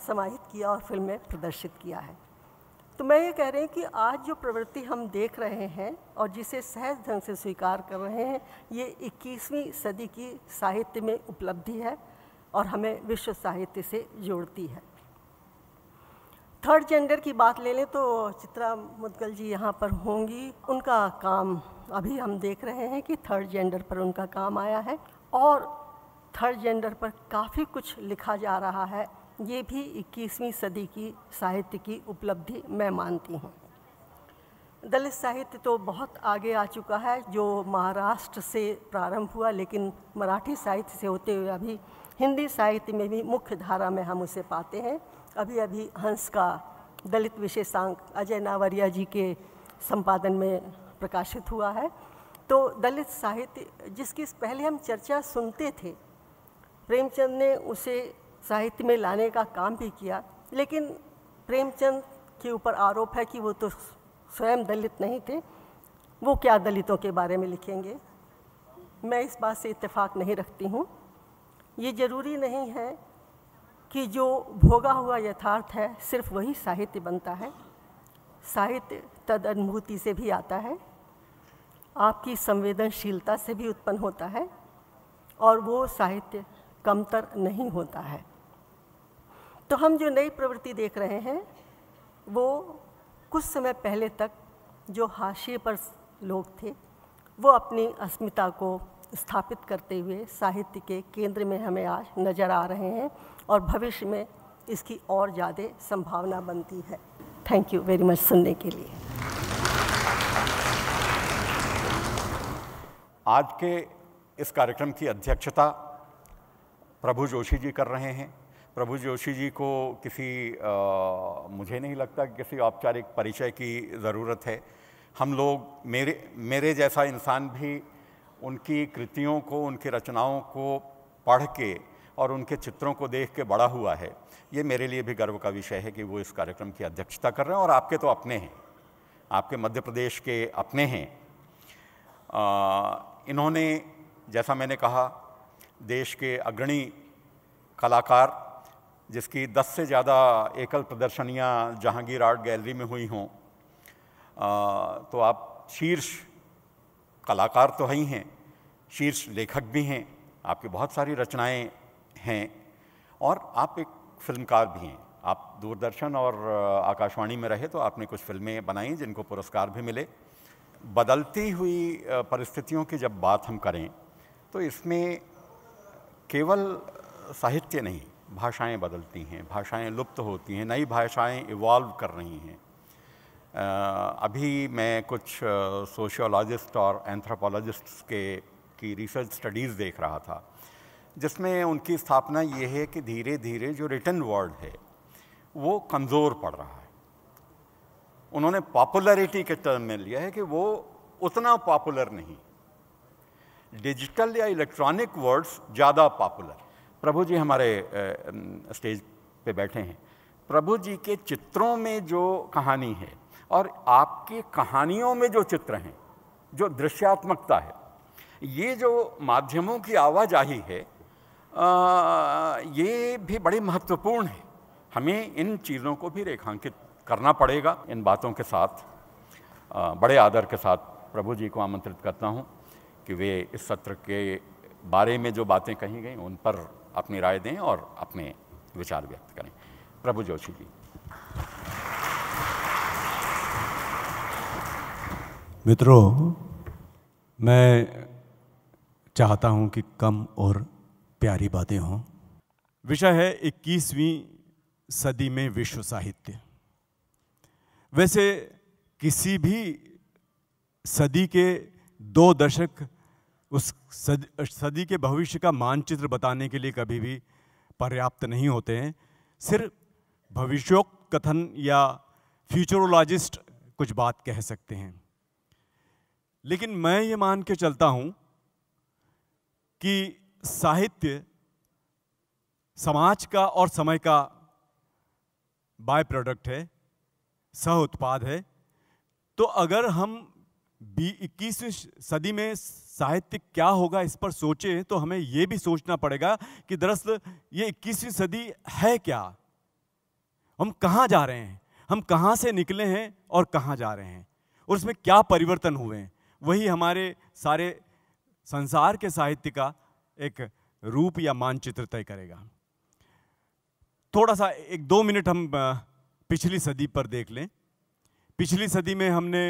D: समाहित किया और फ़िल्म में प्रदर्शित किया है। तो मैं ये कह रही हूँ कि आज जो प्रवृत्ति हम देख रहे हैं और जिसे सहज ढंग से स्वीकार कर रहे हैं, ये 21वीं सदी की साहित्य में उपलब्धि है और हमें विश्व साहित्य से जोड़ती है। थर्ड जेंडर की बात ले लें तो चित्रा मुदगल जी यहाँ पर होंगी। उनका काम, अभी हम देख रहे हैं कि थर्ड जेंडर पर उनका काम आया है और थर्ड जेंडर पर काफ़ी कुछ लिखा जा रहा है। ये भी 21वीं सदी की साहित्य की उपलब्धि मैं मानती हूँ। दलित साहित्य तो बहुत आगे आ चुका है, जो महाराष्ट्र से प्रारंभ हुआ, लेकिन मराठी साहित्य से होते हुए अभी हिंदी साहित्य में भी मुख्य धारा में हम उसे पाते हैं। अभी अभी हंस का दलित विशेषांक अजय नावरिया जी के संपादन में प्रकाशित हुआ है। तो दलित साहित्य जिसकी पहले हम चर्चा सुनते थे, प्रेमचंद ने उसे साहित्य में लाने का काम भी किया, लेकिन प्रेमचंद के ऊपर आरोप है कि वो तो स्वयं दलित नहीं थे। वो क्या दलितों के बारे में लिखेंगे? मैं इस बात से इत्तेफाक नहीं रखती हूँ। ये ज़रूरी नहीं है कि जो भोगा हुआ यथार्थ है, सिर्फ़ वही साहित्य बनता है। साहित्य तद अनुभूति से भी आता है, आपकी संवेदनशीलता से भी उत्पन्न होता है, और वो साहित्य कमतर नहीं होता है। तो हम जो नई प्रवृत्ति देख रहे हैं, वो कुछ समय पहले तक जो हाशिए पर लोग थे, वो अपनी अस्मिता को स्थापित करते हुए साहित्य के केंद्र में हमें आज नज़र आ रहे हैं और भविष्य में इसकी और ज़्यादा संभावना बनती है। थैंक यू वेरी मच सुनने के लिए।
B: आज के इस कार्यक्रम की अध्यक्षता प्रभु जोशी जी कर रहे हैं। प्रभु जोशी जी को किसी आ, मुझे नहीं लगता कि किसी औपचारिक परिचय की ज़रूरत है। हम लोग मेरे मेरे जैसा इंसान भी उनकी कृतियों को उनकी रचनाओं को पढ़ के और उनके चित्रों को देख के बड़ा हुआ है। ये मेरे लिए भी गर्व का विषय है कि वो इस कार्यक्रम की अध्यक्षता कर रहे हैं और आपके तो अपने हैं। आपके मध्य प्रदेश के अपने हैं। इन्होंने जैसा मैंने कहा देश के अग्रणी कलाकार जिसकी 10 से ज़्यादा एकल प्रदर्शनियाँ जहांगीर आर्ट गैलरी में हुई हों। तो आप शीर्ष कलाकार तो ही हैं शीर्ष लेखक भी हैं, आपकी बहुत सारी रचनाएँ हैं और आप एक फिल्मकार भी हैं। आप दूरदर्शन और आकाशवाणी में रहे तो आपने कुछ फ़िल्में बनाई जिनको पुरस्कार भी मिले। बदलती हुई परिस्थितियों की जब बात हम करें तो इसमें केवल साहित्य नहीं भाषाएँ बदलती हैं, भाषाएँ लुप्त होती हैं, नई भाषाएँ इवॉल्व कर रही हैं। अभी मैं कुछ सोशियोलॉजिस्ट और एंथ्रोपोलॉजिस्ट्स के, की रिसर्च स्टडीज़ देख रहा था, जिसमें उनकी स्थापना ये है कि धीरे धीरे जो रिटर्न वर्ड है, वो कमज़ोर पड़ रहा है। उन्होंने पॉपुलैरिटी के टर्म में लिया है कि वो उतना पॉपुलर नहीं। डिजिटल या इलेक्ट्रॉनिक वर्ड्स ज़्यादा पॉपुलर प्रभु जी हमारे स्टेज पे बैठे हैं। प्रभु जी के चित्रों में जो कहानी है और आपकी कहानियों में जो चित्र हैं जो दृश्यात्मकता है ये जो माध्यमों की आवाजाही है आ, ये भी बड़े महत्वपूर्ण है। हमें इन चीज़ों को भी रेखांकित करना पड़ेगा इन बातों के साथ। आ, बड़े आदर के साथ प्रभु जी को आमंत्रित करता हूँ कि वे इस सत्र के बारे में जो बातें कही गई उन पर अपनी राय दें और अपने विचार व्यक्त करें। प्रभु जोशी जी।
E: मित्रों, मैं चाहता हूँ कि कम और प्यारी बातें हों। विषय है 21वीं सदी में विश्व साहित्य। वैसे किसी भी सदी के दो दशक उस सदी के भविष्य का मानचित्र बताने के लिए कभी भी पर्याप्त नहीं होते हैं। सिर्फ़ भविष्योक कथन या फ्यूचरोलॉजिस्ट कुछ बात कह सकते हैं। लेकिन मैं ये मान के चलता हूँ कि साहित्य समाज का और समय का बाय प्रोडक्ट है सह उत्पाद है। तो अगर हम इक्कीसवीं सदी में साहित्य क्या होगा इस पर सोचें तो हमें यह भी सोचना पड़ेगा कि दरअसल ये इक्कीसवीं सदी है क्या? हम कहाँ जा रहे हैं? हम कहाँ से निकले हैं और कहाँ जा रहे हैं? और उसमें क्या परिवर्तन हुए हैं? वही हमारे सारे संसार के साहित्य का एक रूप या मानचित्र तय करेगा। थोड़ा सा एक दो मिनट हम पिछली सदी पर देख लें। पिछली सदी में हमने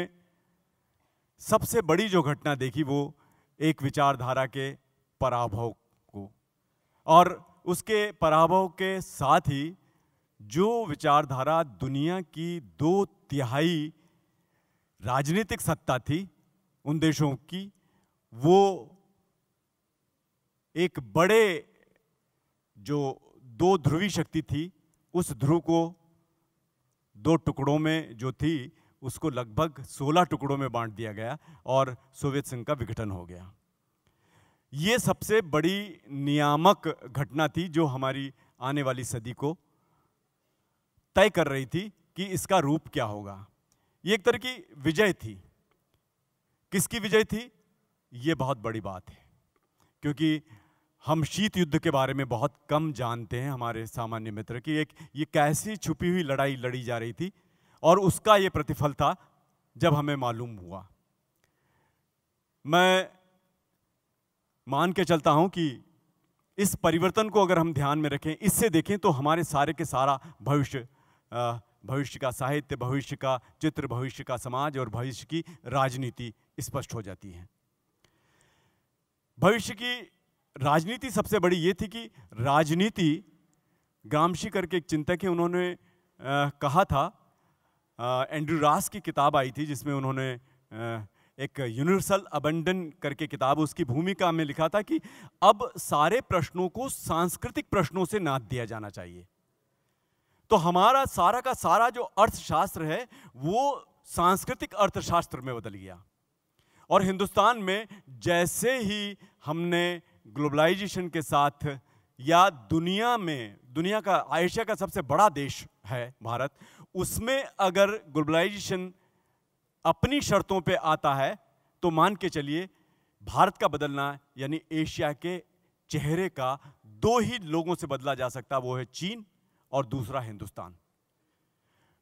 E: सबसे बड़ी जो घटना देखी वो एक विचारधारा के पराभव को। और उसके पराभव के साथ ही जो विचारधारा दुनिया की दो तिहाई राजनीतिक सत्ता थी उन देशों की, वो एक बड़े जो दो ध्रुवी शक्ति थी, उस ध्रुव को दो टुकड़ों में जो थी उसको लगभग 16 टुकड़ों में बांट दिया गया और सोवियत संघ का विघटन हो गया। ये सबसे बड़ी नियामक घटना थी जो हमारी आने वाली सदी को तय कर रही थी कि इसका रूप क्या होगा। ये एक तरह की विजय थी। किसकी विजय थी? ये बहुत बड़ी बात है, क्योंकि हम शीत युद्ध के बारे में बहुत कम जानते हैं हमारे सामान्य मित्र कि एक, ये कैसी छुपी हुई लड़ाई लड़ी जा रही थी। और उसका ये प्रतिफल था जब हमें मालूम हुआ। मैं मान के चलता हूँ कि इस परिवर्तन को अगर हम ध्यान में रखें इससे देखें तो हमारे सारे के सारा भविष्य भविष्य का साहित्य भविष्य का चित्र भविष्य का समाज और भविष्य की राजनीति स्पष्ट हो जाती है। भविष्य की राजनीति सबसे बड़ी ये थी कि राजनीति ग्रामशी करके एक चिंतक है उन्होंने आ, कहा था एंड्रू रास की किताब आई थी जिसमें उन्होंने एक यूनिवर्सल अबंडन करके किताब, उसकी भूमिका में लिखा था कि अब सारे प्रश्नों को सांस्कृतिक प्रश्नों से नाथ दिया जाना चाहिए। तो हमारा सारा का सारा जो अर्थशास्त्र है, वो सांस्कृतिक अर्थशास्त्र में बदल गया। और हिंदुस्तान में जैसे ही हमने ग्लोबलाइजेशन के साथ या दुनिया में, दुनिया का, एशिया का सबसे बड़ा देश है भारत उसमें अगर ग्लोबलाइजेशन अपनी शर्तों पे आता है तो मान के चलिए, भारत का बदलना, यानी एशिया के चेहरे का दो ही लोगों से बदला जा सकता, वो है चीन और दूसरा हिंदुस्तान।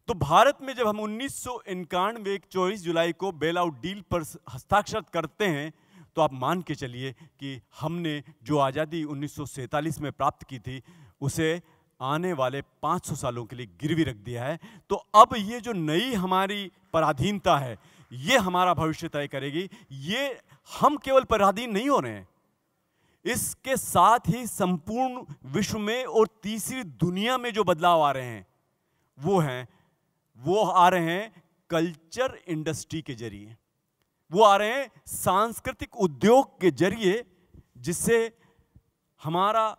E: तो भारत में जब हम उन्नीस सौ इक्यानवे चौबीस जुलाई को बेल आउट डील पर हस्ताक्षर करते हैं तो आप मान के चलिए कि हमने जो आज़ादी उन्नीस में प्राप्त की थी, उसे आने वाले 500 सालों के लिए गिरवी रख दिया है। तो अब ये जो नई हमारी पराधीनता है, ये हमारा भविष्य तय करेगी। ये हम केवल पराधीन नहीं हो रहे हैं। इसके साथ ही संपूर्ण विश्व में और तीसरी दुनिया में जो बदलाव आ रहे हैं, वो हैं, वो आ रहे हैं कल्चर इंडस्ट्री के ज़रिए। वो आ रहे हैं सांस्कृतिक उद्योग के ज़रिए, जिससे हमारा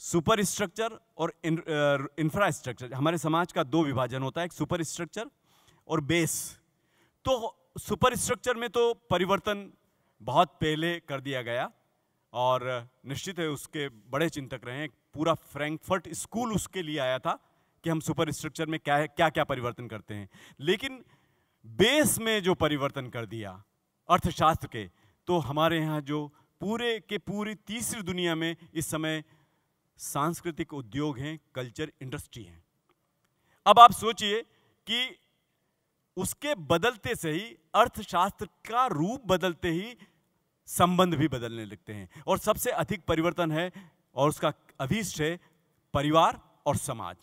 E: सुपर स्ट्रक्चर और इंफ्रास्ट्रक्चर। हमारे समाज का दो विभाजन होता है, एक सुपर स्ट्रक्चर और बेस। तो सुपर स्ट्रक्चर में तो परिवर्तन बहुत पहले कर दिया गया और निश्चित है उसके बड़े चिंतक रहे हैं। पूरा फ्रैंकफर्ट स्कूल उसके लिए आया था कि हम सुपर स्ट्रक्चर में क्या क्या क्या परिवर्तन करते हैं। लेकिन बेस में जो परिवर्तन कर दिया अर्थशास्त्र के तो हमारे यहाँ जो पूरे के पूरी तीसरी दुनिया में इस समय सांस्कृतिक उद्योग हैं, कल्चर इंडस्ट्री हैं। अब आप सोचिए कि उसके बदलते से ही अर्थशास्त्र का रूप बदलते ही संबंध भी बदलने लगते हैं। और सबसे अधिक परिवर्तन है और उसका अभीष्ट है परिवार और समाज।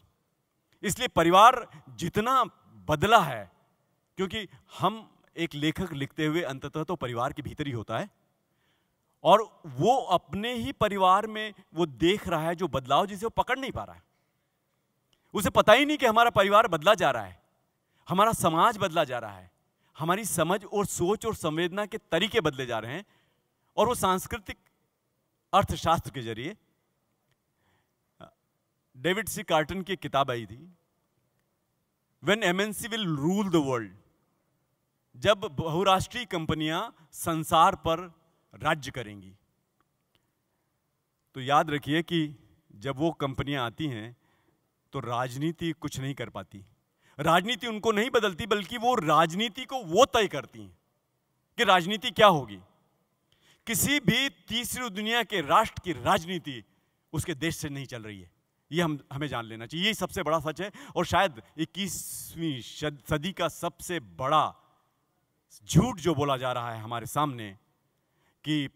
E: इसलिए परिवार जितना बदला है, क्योंकि हम एक लेखक लिखते हुए अंततः तो परिवार के भीतर ही होता है। और वो अपने ही परिवार में वो देख रहा है जो बदलाव जिसे वो पकड़ नहीं पा रहा है। उसे पता ही नहीं कि हमारा परिवार बदला जा रहा है, हमारा समाज बदला जा रहा है, हमारी समझ और सोच और संवेदना के तरीके बदले जा रहे हैं और वो सांस्कृतिक अर्थशास्त्र के ज़रिए, डेविड सी कार्टन की किताब आई थी when MNC will rule the world जब बहुराष्ट्रीय कंपनियाँ संसार पर राज्य करेंगी। तो याद रखिए कि जब वो कंपनियाँ आती हैं तो राजनीति कुछ नहीं कर पाती। राजनीति उनको नहीं बदलती, बल्कि वो राजनीति को वो तय करती हैं कि राजनीति क्या होगी। किसी भी तीसरी दुनिया के राष्ट्र की राजनीति उसके देश से नहीं चल रही है। ये हम, हमें जान लेना चाहिए। यही सबसे बड़ा सच है, और शायद 21वीं सदी का सबसे बड़ा झूठ जो बोला जा रहा है हमारे सामने कि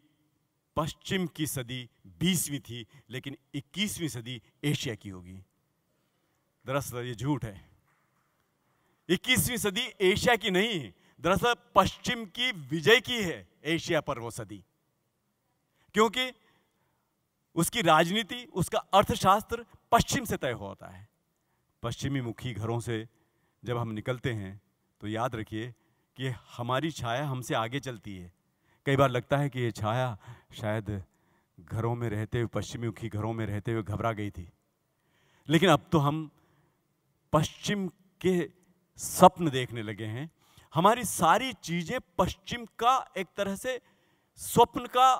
E: पश्चिम की सदी 20वीं थी, लेकिन 21वीं सदी एशिया की होगी। दरअसल ये झूठ है। 21वीं सदी एशिया की नहीं, दरअसल पश्चिम की विजय की है एशिया पर वो सदी। क्योंकि उसकी राजनीति, उसका अर्थशास्त्र पश्चिम से तय होता है। पश्चिमी मुखी घरों से जब हम निकलते हैं तो याद रखिए कि हमारी छाया हमसे आगे चलती है। कई बार लगता है कि ये छाया शायद घरों में रहते हुए, पश्चिमी घरों में रहते हुए घबरा गई थी। लेकिन अब तो हम पश्चिम के स्वप्न देखने लगे हैं। हमारी सारी चीज़ें पश्चिम का एक तरह से स्वप्न का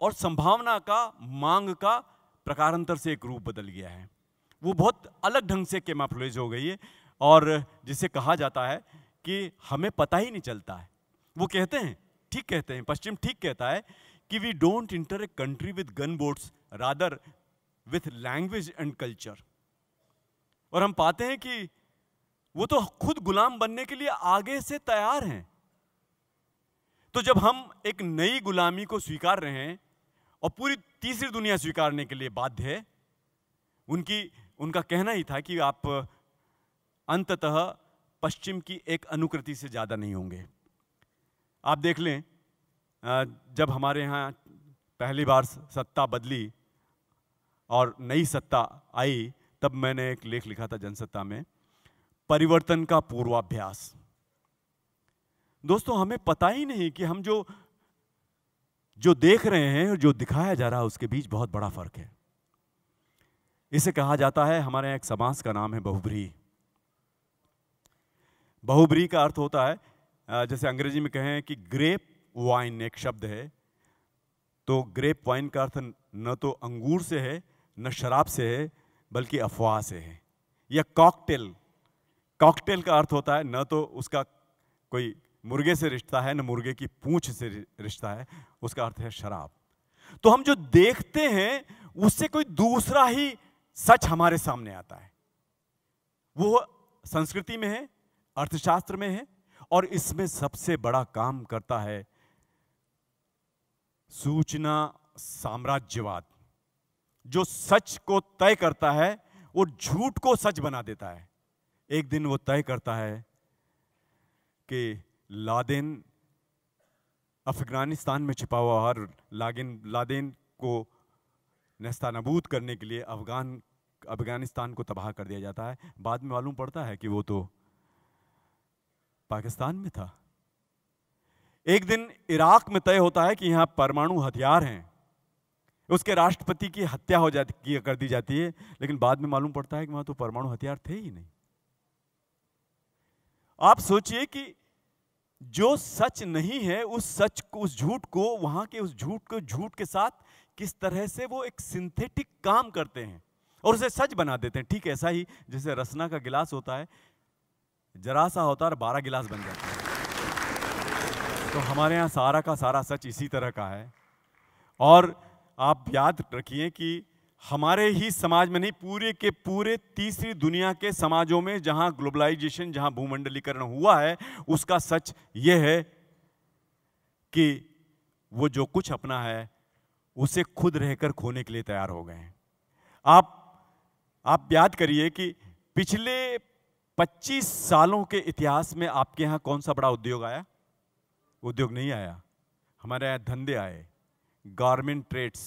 E: और संभावना का, मांग का प्रकारांतर से एक रूप बदल गया है। वो बहुत अलग ढंग से केमाफ्लोज हो गई है और जिसे कहा जाता है कि हमें पता ही नहीं चलता है। वो कहते हैं ठीक कहते हैं, पश्चिम ठीक कहता है कि we don't enter a country with gun boats rather with language and culture और हम पाते हैं कि वो तो खुद गुलाम बनने के लिए आगे से तैयार हैं। तो जब हम एक नई गुलामी को स्वीकार रहे हैं और पूरी तीसरी दुनिया स्वीकारने के लिए बाध्य है, उनकी, उनका कहना ही था कि आप अंततः पश्चिम की एक अनुकृति से ज़्यादा नहीं होंगे। आप देख लें जब हमारे यहाँ पहली बार सत्ता बदली और नई सत्ता आई, तब मैंने एक लेख लिखा था जनसत्ता में, परिवर्तन का पूर्वाभ्यास। दोस्तों, हमें पता ही नहीं कि हम जो जो देख रहे हैं और जो दिखाया जा रहा है, उसके बीच बहुत बड़ा फ़र्क है। इसे कहा जाता है, हमारे एक समास का नाम है बहुब्री। बहुब्री का अर्थ होता है जैसे अंग्रेज़ी में कहें कि ग्रेप वाइन एक शब्द है तो ग्रेप वाइन का अर्थ न तो अंगूर से है, न शराब से है, बल्कि अफवाह से है। या कॉकटेल कॉकटेल का अर्थ होता है न तो उसका कोई मुर्गे से रिश्ता है, न मुर्गे की पूंछ से रिश्ता है, उसका अर्थ है शराब। तो हम जो देखते हैं, उससे कोई दूसरा ही सच हमारे सामने आता है। वो संस्कृति में है, अर्थशास्त्र में है और इसमें सबसे बड़ा काम करता है सूचना साम्राज्यवाद। जो सच को तय करता है, वो झूठ को सच बना देता है। एक दिन वो तय करता है कि लादेन अफ़गानिस्तान में छिपा हुआ हर लागिन लादेन को नस्तानबूद करने के लिए अफगान, अफ़गानिस्तान को तबाह कर दिया जाता है। बाद में मालूम पड़ता है कि वो तो पाकिस्तान में था। एक दिन इराक में तय होता है कि यहाँ परमाणु हथियार हैं। उसके राष्ट्रपति की हत्या हो जाती कर दी जाती है, लेकिन बाद में मालूम पड़ता है कि वहाँ तो परमाणु हथियार थे ही नहीं। आप सोचिए कि जो सच नहीं है, उस सच को, उस झूठ को, वहाँ के उस झूठ को, झूठ के साथ किस तरह से वो एक सिंथेटिक काम करते हैं और उसे सच बना देते हैं। ठीक ऐसा ही जैसे रसना का गिलास होता है जरा सा होता है और बारह गिलास बन जाता है। तो हमारे यहाँ सारा का सारा सच इसी तरह का है। और आप याद रखिए कि हमारे ही समाज में नहीं, पूरे के पूरे तीसरी दुनिया के समाजों में जहाँ ग्लोबलाइजेशन, जहाँ भूमंडलीकरण हुआ है, उसका सच यह है कि वो जो कुछ अपना है, उसे खुद रहकर खोने के लिए तैयार हो गए हैं। आप आप याद करिए कि पिछले 25 सालों के इतिहास में आपके यहाँ कौन सा बड़ा उद्योग आया? उद्योग नहीं आया। हमारे यहाँ धंधे आए। गारमेंट ट्रेड्स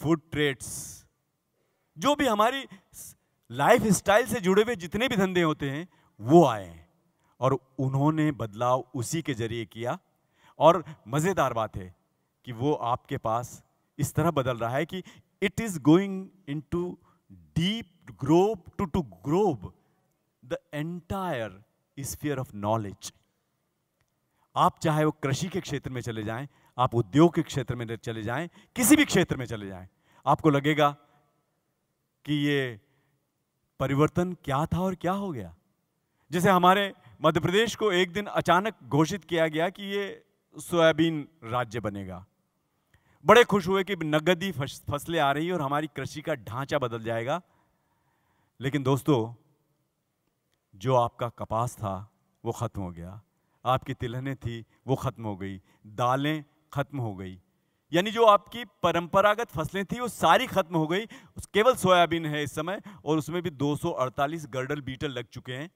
E: फ़ूड ट्रेड्स जो भी हमारी लाइफ स्टाइल से जुड़े हुए जितने भी धंधे होते हैं, वो आए और उन्होंने बदलाव उसी के ज़रिए किया। और मज़ेदार बात है कि वो आपके पास इस तरह बदल रहा है कि it is going in deep grab to to grab the entire sphere of knowledge आप चाहे वो कृषि के क्षेत्र में चले जाएँ, आप उद्योग के क्षेत्र में चले जाएँ, किसी भी क्षेत्र में चले जाएँ, आपको लगेगा कि ये परिवर्तन क्या था और क्या हो गया। जैसे हमारे मध्य प्रदेश को एक दिन अचानक घोषित किया गया कि ये सोयाबीन राज्य बनेगा। बड़े खुश हुए कि नगदी फ़सलें आ रही और हमारी कृषि का ढांचा बदल जाएगा। लेकिन दोस्तों, जो आपका कपास था, वो खत्म हो गया। आपकी तिलहने थी, वो खत्म हो गई। दालें खत्म हो गई। यानी जो आपकी परंपरागत फ़सलें थी, वो सारी खत्म हो गई। केवल सोयाबीन है इस समय, और उसमें भी 248 गर्डल बीटल लग चुके हैं।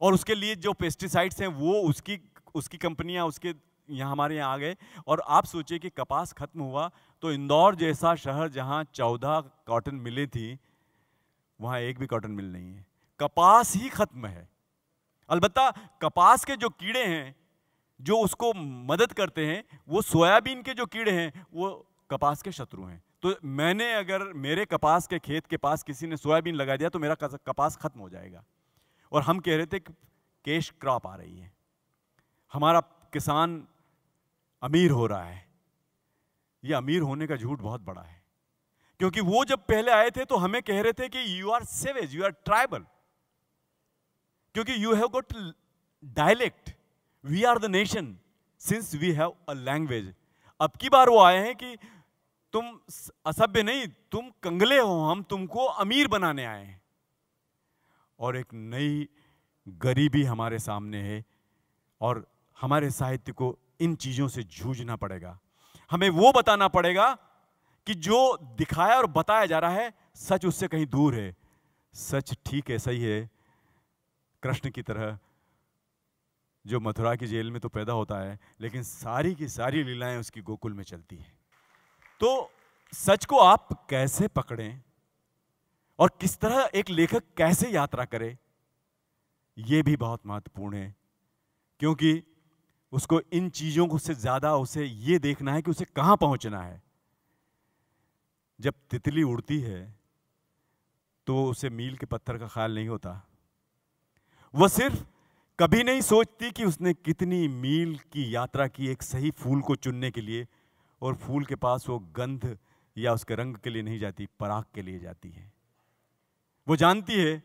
E: और उसके लिए जो पेस्टिसाइड्स हैं, वो उसकी उसकी कंपनियाँ, उसके यहाँ हमारे यहाँ आ गए और आप सोचिए कि कपास खत्म हुआ तो इंदौर जैसा शहर जहाँ चौदह कॉटन मिले थी, वहाँ एक भी कॉटन मिल नहीं है। कपास ही खत्म है। अलबत्ता कपास के जो कीड़े हैं, जो उसको मदद करते हैं, वो सोयाबीन के जो कीड़े हैं, वो कपास के शत्रु हैं। तो मैंने अगर मेरे कपास के खेत के पास किसी ने सोयाबीन लगा दिया तो मेरा कपास खत्म हो जाएगा। और हम कह रहे थे कि केश क्रॉप आ रही है। हमारा किसान अमीर हो रहा है। ये अमीर होने का झूठ बहुत बड़ा है। क्योंकि वो जब पहले आए थे तो हमें कह रहे थे कि you are savage you are tribal क्योंकि you have got dialect we are the nation since we have a language अब की बार वो आए हैं कि तुम असभ्य नहीं, तुम कंगले हो, हम तुमको अमीर बनाने आए हैं। और एक नई गरीबी हमारे सामने है, और हमारे साहित्य को इन चीज़ों से जूझना पड़ेगा। हमें वो बताना पड़ेगा कि जो दिखाया और बताया जा रहा है, सच उससे कहीं दूर है। सच ठीक है, सही है। कृष्ण की तरह, जो मथुरा की जेल में तो पैदा होता है, लेकिन सारी की सारी लीलाएँ उसकी गोकुल में चलती हैं। तो सच को आप कैसे पकड़ें और किस तरह एक लेखक कैसे यात्रा करे यह भी बहुत महत्वपूर्ण है। क्योंकि उसको इन चीज़ों को से ज़्यादा उसे यह देखना है कि उसे कहाँ पहुँचना है। जब तितली उड़ती है तो उसे मील के पत्थर का ख्याल नहीं होता। वह सिर्फ़ कभी नहीं सोचती कि उसने कितनी मील की यात्रा की एक सही फूल को चुनने के लिए, और फूल के पास वो गंध या उसके रंग के लिए नहीं जाती, पराग के लिए जाती है। वो जानती है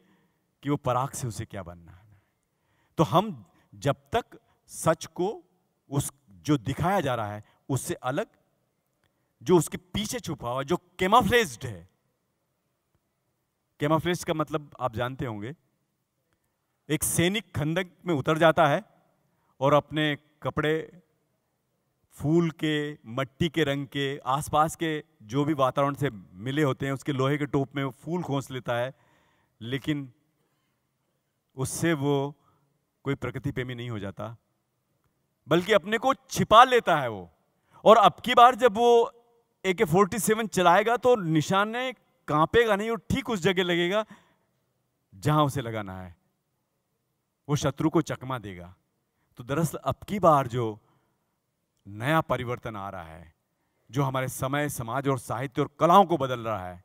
E: कि वो पराग से उसे क्या बनना है। तो हम जब तक सच को उस, जो दिखाया जा रहा है, उससे अलग, जो उसके पीछे छुपा हुआ, जो केमाफ्लेस्ड है। केमाफ्लेस्ड का मतलब आप जानते होंगे। एक सैनिक खंडक में उतर जाता है और अपने कपड़े फूल के, मट्टी के रंग के, आसपास के जो भी वातावरण से मिले होते हैं, उसके लोहे के टोप में फूल खोस लेता है, लेकिन उससे वो कोई प्रकृति प्रेमी नहीं हो जाता। बल्कि अपने को छिपा लेता है वो। और अब की बार जब वो ए के फोर्टी सेवन चलाएगा तो निशाने कांपेगा नहीं और ठीक उस जगह लगेगा जहाँ उसे लगाना है। वो शत्रु को चकमा देगा। तो दरअसल अब की बार जो नया परिवर्तन आ रहा है, जो हमारे समय, समाज और साहित्य और कलाओं को बदल रहा है,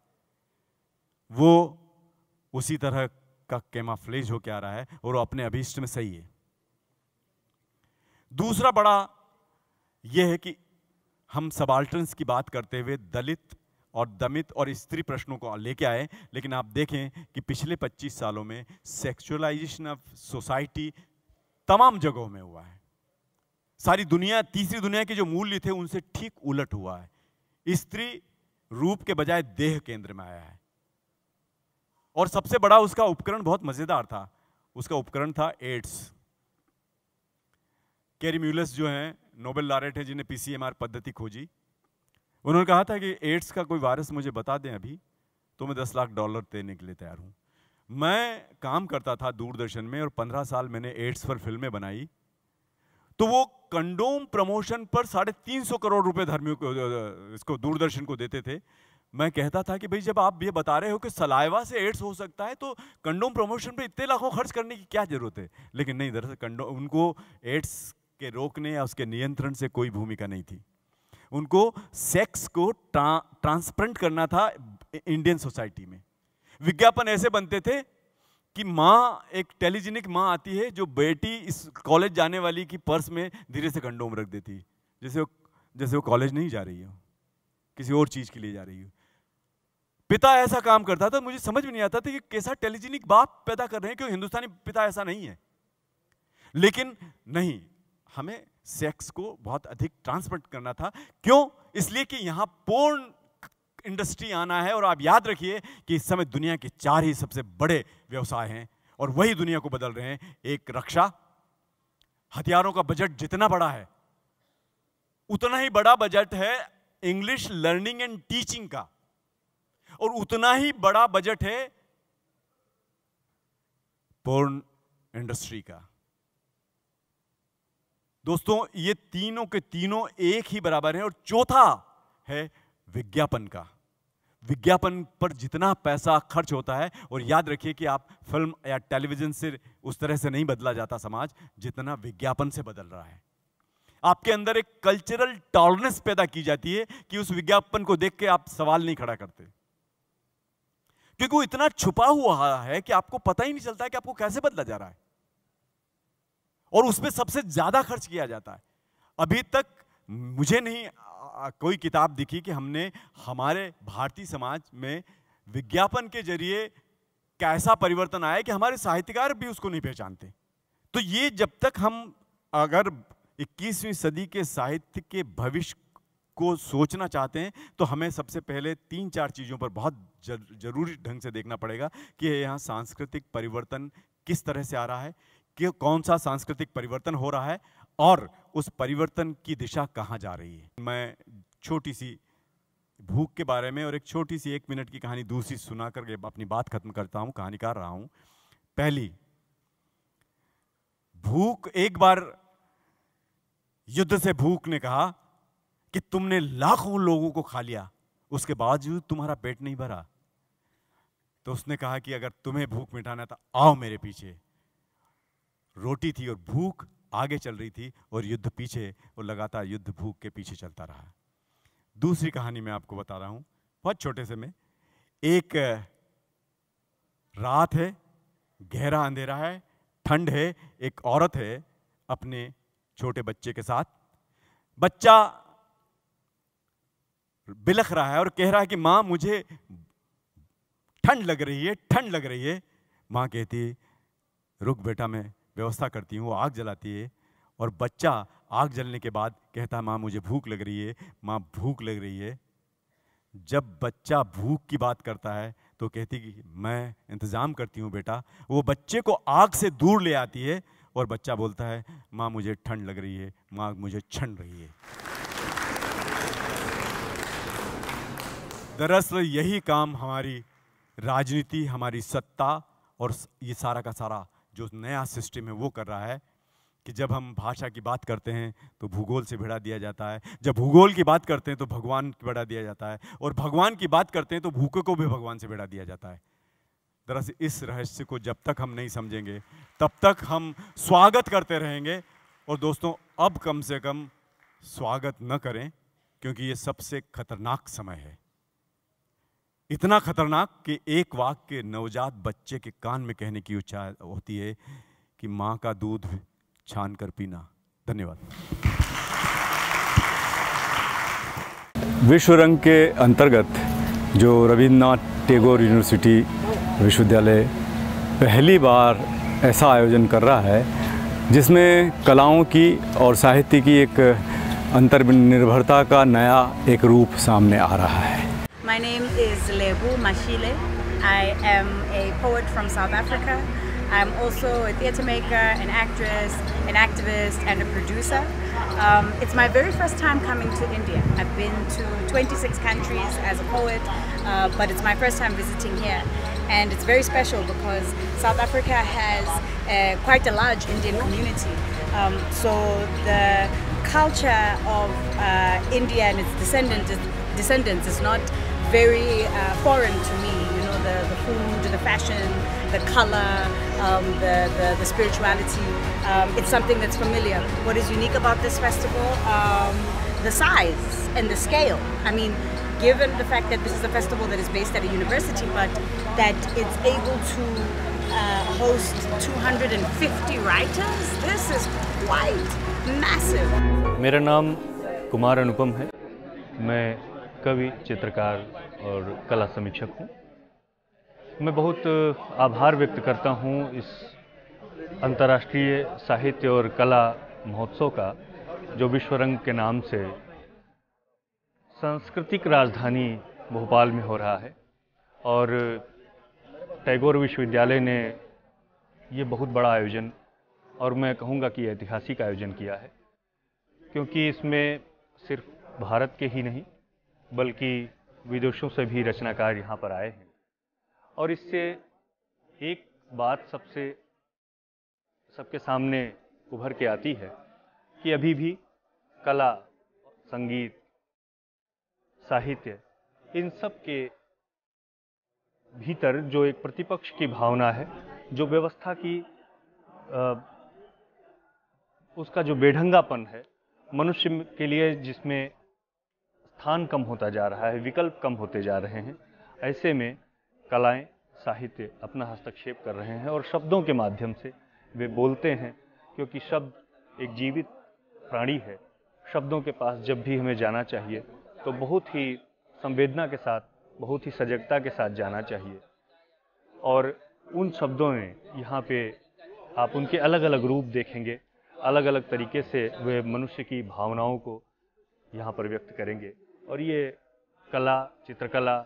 E: वो उसी तरह का कैमाफ्लेज होकर आ रहा है और वो अपने अभीष्ट में सही है। दूसरा बड़ा यह है कि हम सबाल्टर्स की बात करते हुए दलित और दमित और स्त्री प्रश्नों को लेके आए, लेकिन आप देखें कि पिछले 25 सालों में सेक्सुअलाइजेशन ऑफ़ सोसाइटी तमाम जगहों में हुआ है। सारी दुनिया, तीसरी दुनिया के जो मूल्य थे, उनसे ठीक उलट हुआ है। स्त्री रूप के बजाय देह केंद्र में आया है। और सबसे बड़ा उसका उपकरण बहुत मज़ेदार था। उसका उपकरण था एड्स। कैरी म्यूलस जो हैं, नोबेल लारेट हैं, जिन्हें पीसीएमआर पद्धति खोजी। उन्होंने कहा था कि एड्स का कोई वायरस मुझे बता दें अभी तो मैं दस लाख डॉलर देने के लिए तैयार हूँ। मैं काम करता था दूरदर्शन में और पंद्रह साल मैंने एड्स पर फ़िल्में बनाई। तो वो कंडोम प्रमोशन पर साढ़े तीन सौ करोड़ रुपए धर्मियों को इसको, दूरदर्शन को देते थे। मैं कहता था कि भाई, जब आप ये बता रहे हो कि सलाइवा से एड्स हो सकता है तो कंडोम प्रमोशन पे इतने लाखों खर्च करने की क्या ज़रूरत है? लेकिन नहीं, दरअसल कंडोम उनको एड्स के रोकने या उसके नियंत्रण से कोई भूमिका नहीं थी। उनको सेक्स को ट्रा, ट्रांसपेरेंट करना था इंडियन सोसाइटी में। विज्ञापन ऐसे बनते थे कि माँ एक टेलीजेनिक माँ आती है जो बेटी इस कॉलेज जाने वाली की पर्स में धीरे से कंडोम रख देती है। जैसे वो जैसे वो कॉलेज नहीं जा रही हो किसी और चीज़ के लिए जा रही हो। पिता ऐसा काम करता था मुझे समझ में नहीं आता था कि कैसा टेलीजेनिक बाप पैदा कर रहे हैं क्यों हिंदुस्तानी पिता ऐसा नहीं है। लेकिन नहीं हमें सेक्स को बहुत अधिक ट्रांसमिट करना था। क्यों? इसलिए कि यहाँ पूर्ण इंडस्ट्री आना है और आप याद रखिए कि इस समय दुनिया के चार ही सबसे बड़े व्यवसाय हैं और वही दुनिया को बदल रहे हैं। एक रक्षा, हथियारों का बजट जितना बड़ा है, उतना ही बड़ा बजट है इंग्लिश लर्निंग एंड टीचिंग का। और उतना ही बड़ा बजट है पोर्न इंडस्ट्री का। दोस्तों, ये तीनों के तीनों एक ही बराबर हैं और चौथा है विज्ञापन का। विज्ञापन पर जितना पैसा खर्च होता है, और याद रखिए कि आप फ़िल्म या टेलीविज़न से उस तरह से नहीं बदला जाता समाज, जितना विज्ञापन से बदल रहा है। आपके अंदर एक कल्चरल टॉलरेंस पैदा की जाती है कि उस विज्ञापन को देख के आप सवाल नहीं खड़ा करते। क्योंकि वो इतना छुपा हुआ है कि आपको पता ही नहीं चलता है कि आपको कैसे बदला जा रहा है। और उस पर सबसे ज़्यादा खर्च किया जाता है। अभी तक मुझे नहीं कोई किताब दिखी कि हमने, हमारे भारतीय समाज में विज्ञापन के ज़रिए कैसा परिवर्तन आया कि हमारे साहित्यकार भी उसको नहीं पहचानते। तो ये जब तक हम अगर 21वीं सदी के साहित्य के भविष्य को सोचना चाहते हैं तो हमें सबसे पहले तीन चार चीज़ों पर बहुत ज़रूरी ढंग से देखना पड़ेगा कि यहाँ सांस्कृतिक परिवर्तन किस तरह से आ रहा है। कि कौन सा सांस्कृतिक परिवर्तन हो रहा है और उस परिवर्तन की दिशा कहाँ जा रही है। मैं छोटी सी भूख के बारे में और एक छोटी सी एक मिनट की कहानी दूसरी सुना करके अपनी बात खत्म करता हूँ कहानीकार रहा हूँ। पहली, भूख एक बार युद्ध से भूख ने कहा कि तुमने लाखों लोगों को खा लिया, उसके बावजूद तुम्हारा पेट नहीं भरा। तो उसने कहा कि अगर तुम्हें भूख मिटाना था आओ मेरे पीछे। रोटी थी और भूख आगे चल रही थी और युद्ध पीछे और लगातार युद्ध भूख के पीछे चलता रहा। दूसरी कहानी मैं आपको बता रहा हूँ। बहुत छोटे से में। एक रात है, गहरा अंधेरा है, ठंड है, एक औरत है अपने छोटे बच्चे के साथ। बच्चा बिलख रहा है और कह रहा है कि, माँ, मुझे ठंड लग रही है, ठंड लग रही है। माँ कहती रुक बेटा, मैं व्यवस्था करती हूँ वो आग जलाती है और बच्चा आग जलने के बाद कहता है, माँ, मुझे भूख लग रही है, माँ, भूख लग रही है। जब बच्चा भूख की बात करता है तो कहती कि, मैं इंतज़ाम करती हूँ बेटा। वो बच्चे को आग से दूर ले आती है और बच्चा बोलता है, माँ, मुझे ठंड लग रही है, माँ, मुझे छन रही है। दरअसल यही काम हमारी राजनीति, हमारी सत्ता और ये सारा का सारा जो नया सिस्टम है, वो कर रहा है कि जब हम भाषा की बात करते हैं तो भूगोल से भिड़ा दिया जाता है। जब भूगोल की बात करते हैं तो भगवान की भिड़ा दिया जाता है। और भगवान की बात करते हैं तो भूखे को भी भगवान से भिड़ा दिया जाता है। दरअसल इस रहस्य को जब तक हम नहीं समझेंगे, तब तक हम स्वागत करते रहेंगे। और दोस्तों, अब कम से कम स्वागत न करें, क्योंकि ये सबसे खतरनाक समय है। इतना खतरनाक कि एक वाक्य नवजात बच्चे के कान में कहने की इच्छा होती है कि माँ का दूध छान कर पीना। धन्यवाद।
F: विश्व रंग के अंतर्गत जो रविन्द्रनाथ टैगोर यूनिवर्सिटी विश्वविद्यालय पहली बार ऐसा आयोजन कर रहा है, जिसमें कलाओं की और साहित्य की एक अंतर्निर्भरता का नया एक रूप सामने आ रहा है।
C: My name is Lebu Mashile. I am a poet from South Africa. I'm also a theatre maker, an actress, an activist, and a producer. Um, it's my very first time coming to India. I've been to 26 countries as a poet, uh, but it's my first time visiting here. And it's very special because South Africa has uh, quite a large Indian community. Um, so the culture of uh, India and its descendants, descendants is not very uh, foreign to me. You know, the, the food, the fashion, the color, um, the, the, the, spirituality. Um, it's something that's familiar. What is unique about this festival? Um, the size and the scale. I mean, given the fact that this is a festival that is based at a university, but that it's able to uh, host 250 writers, this is quite massive.
F: मेरा नाम कुमार अनुपम है मैं कवि, चित्रकार और कला समीक्षक हूँ। मैं बहुत आभार व्यक्त करता हूँ इस अंतर्राष्ट्रीय साहित्य और कला महोत्सव का, जो विश्व रंग के नाम से सांस्कृतिक राजधानी भोपाल में हो रहा है। और टैगोर विश्वविद्यालय ने ये बहुत बड़ा आयोजन और मैं कहूँगा कि ऐतिहासिक आयोजन किया है, क्योंकि इसमें सिर्फ़ भारत के ही नहीं बल्कि विदेशों से भी रचनाकार यहाँ पर आए हैं। और इससे एक बात सबसे सबके सामने उभर के आती है कि अभी भी कला संगीत साहित्य इन सब के भीतर जो एक प्रतिपक्ष की भावना है जो व्यवस्था की आ, उसका जो बेढंगापन है मनुष्य के लिए जिसमें स्थान कम होता जा रहा है, विकल्प कम होते जा रहे हैं। ऐसे में कलाएँ, साहित्य अपना हस्तक्षेप कर रहे हैं और शब्दों के माध्यम से वे बोलते हैं, क्योंकि शब्द एक जीवित प्राणी है। शब्दों के पास जब भी हमें जाना चाहिए तो बहुत ही संवेदना के साथ, बहुत ही सजगता के साथ जाना चाहिए। और उन शब्दों में यहाँ पे आप उनके अलग अलग रूप देखेंगे अलग अलग तरीके से वे मनुष्य की भावनाओं को यहाँ पर व्यक्त करेंगे। और ये कला, चित्रकला,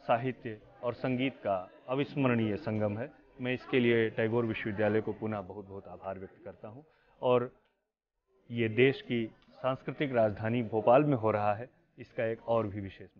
F: साहित्य और संगीत का अविस्मरणीय संगम है। मैं इसके लिए टैगोर विश्वविद्यालय को पुनः बहुत बहुत आभार व्यक्त करता हूँ। और ये देश की सांस्कृतिक राजधानी भोपाल में हो रहा है। इसका एक और भी विशेष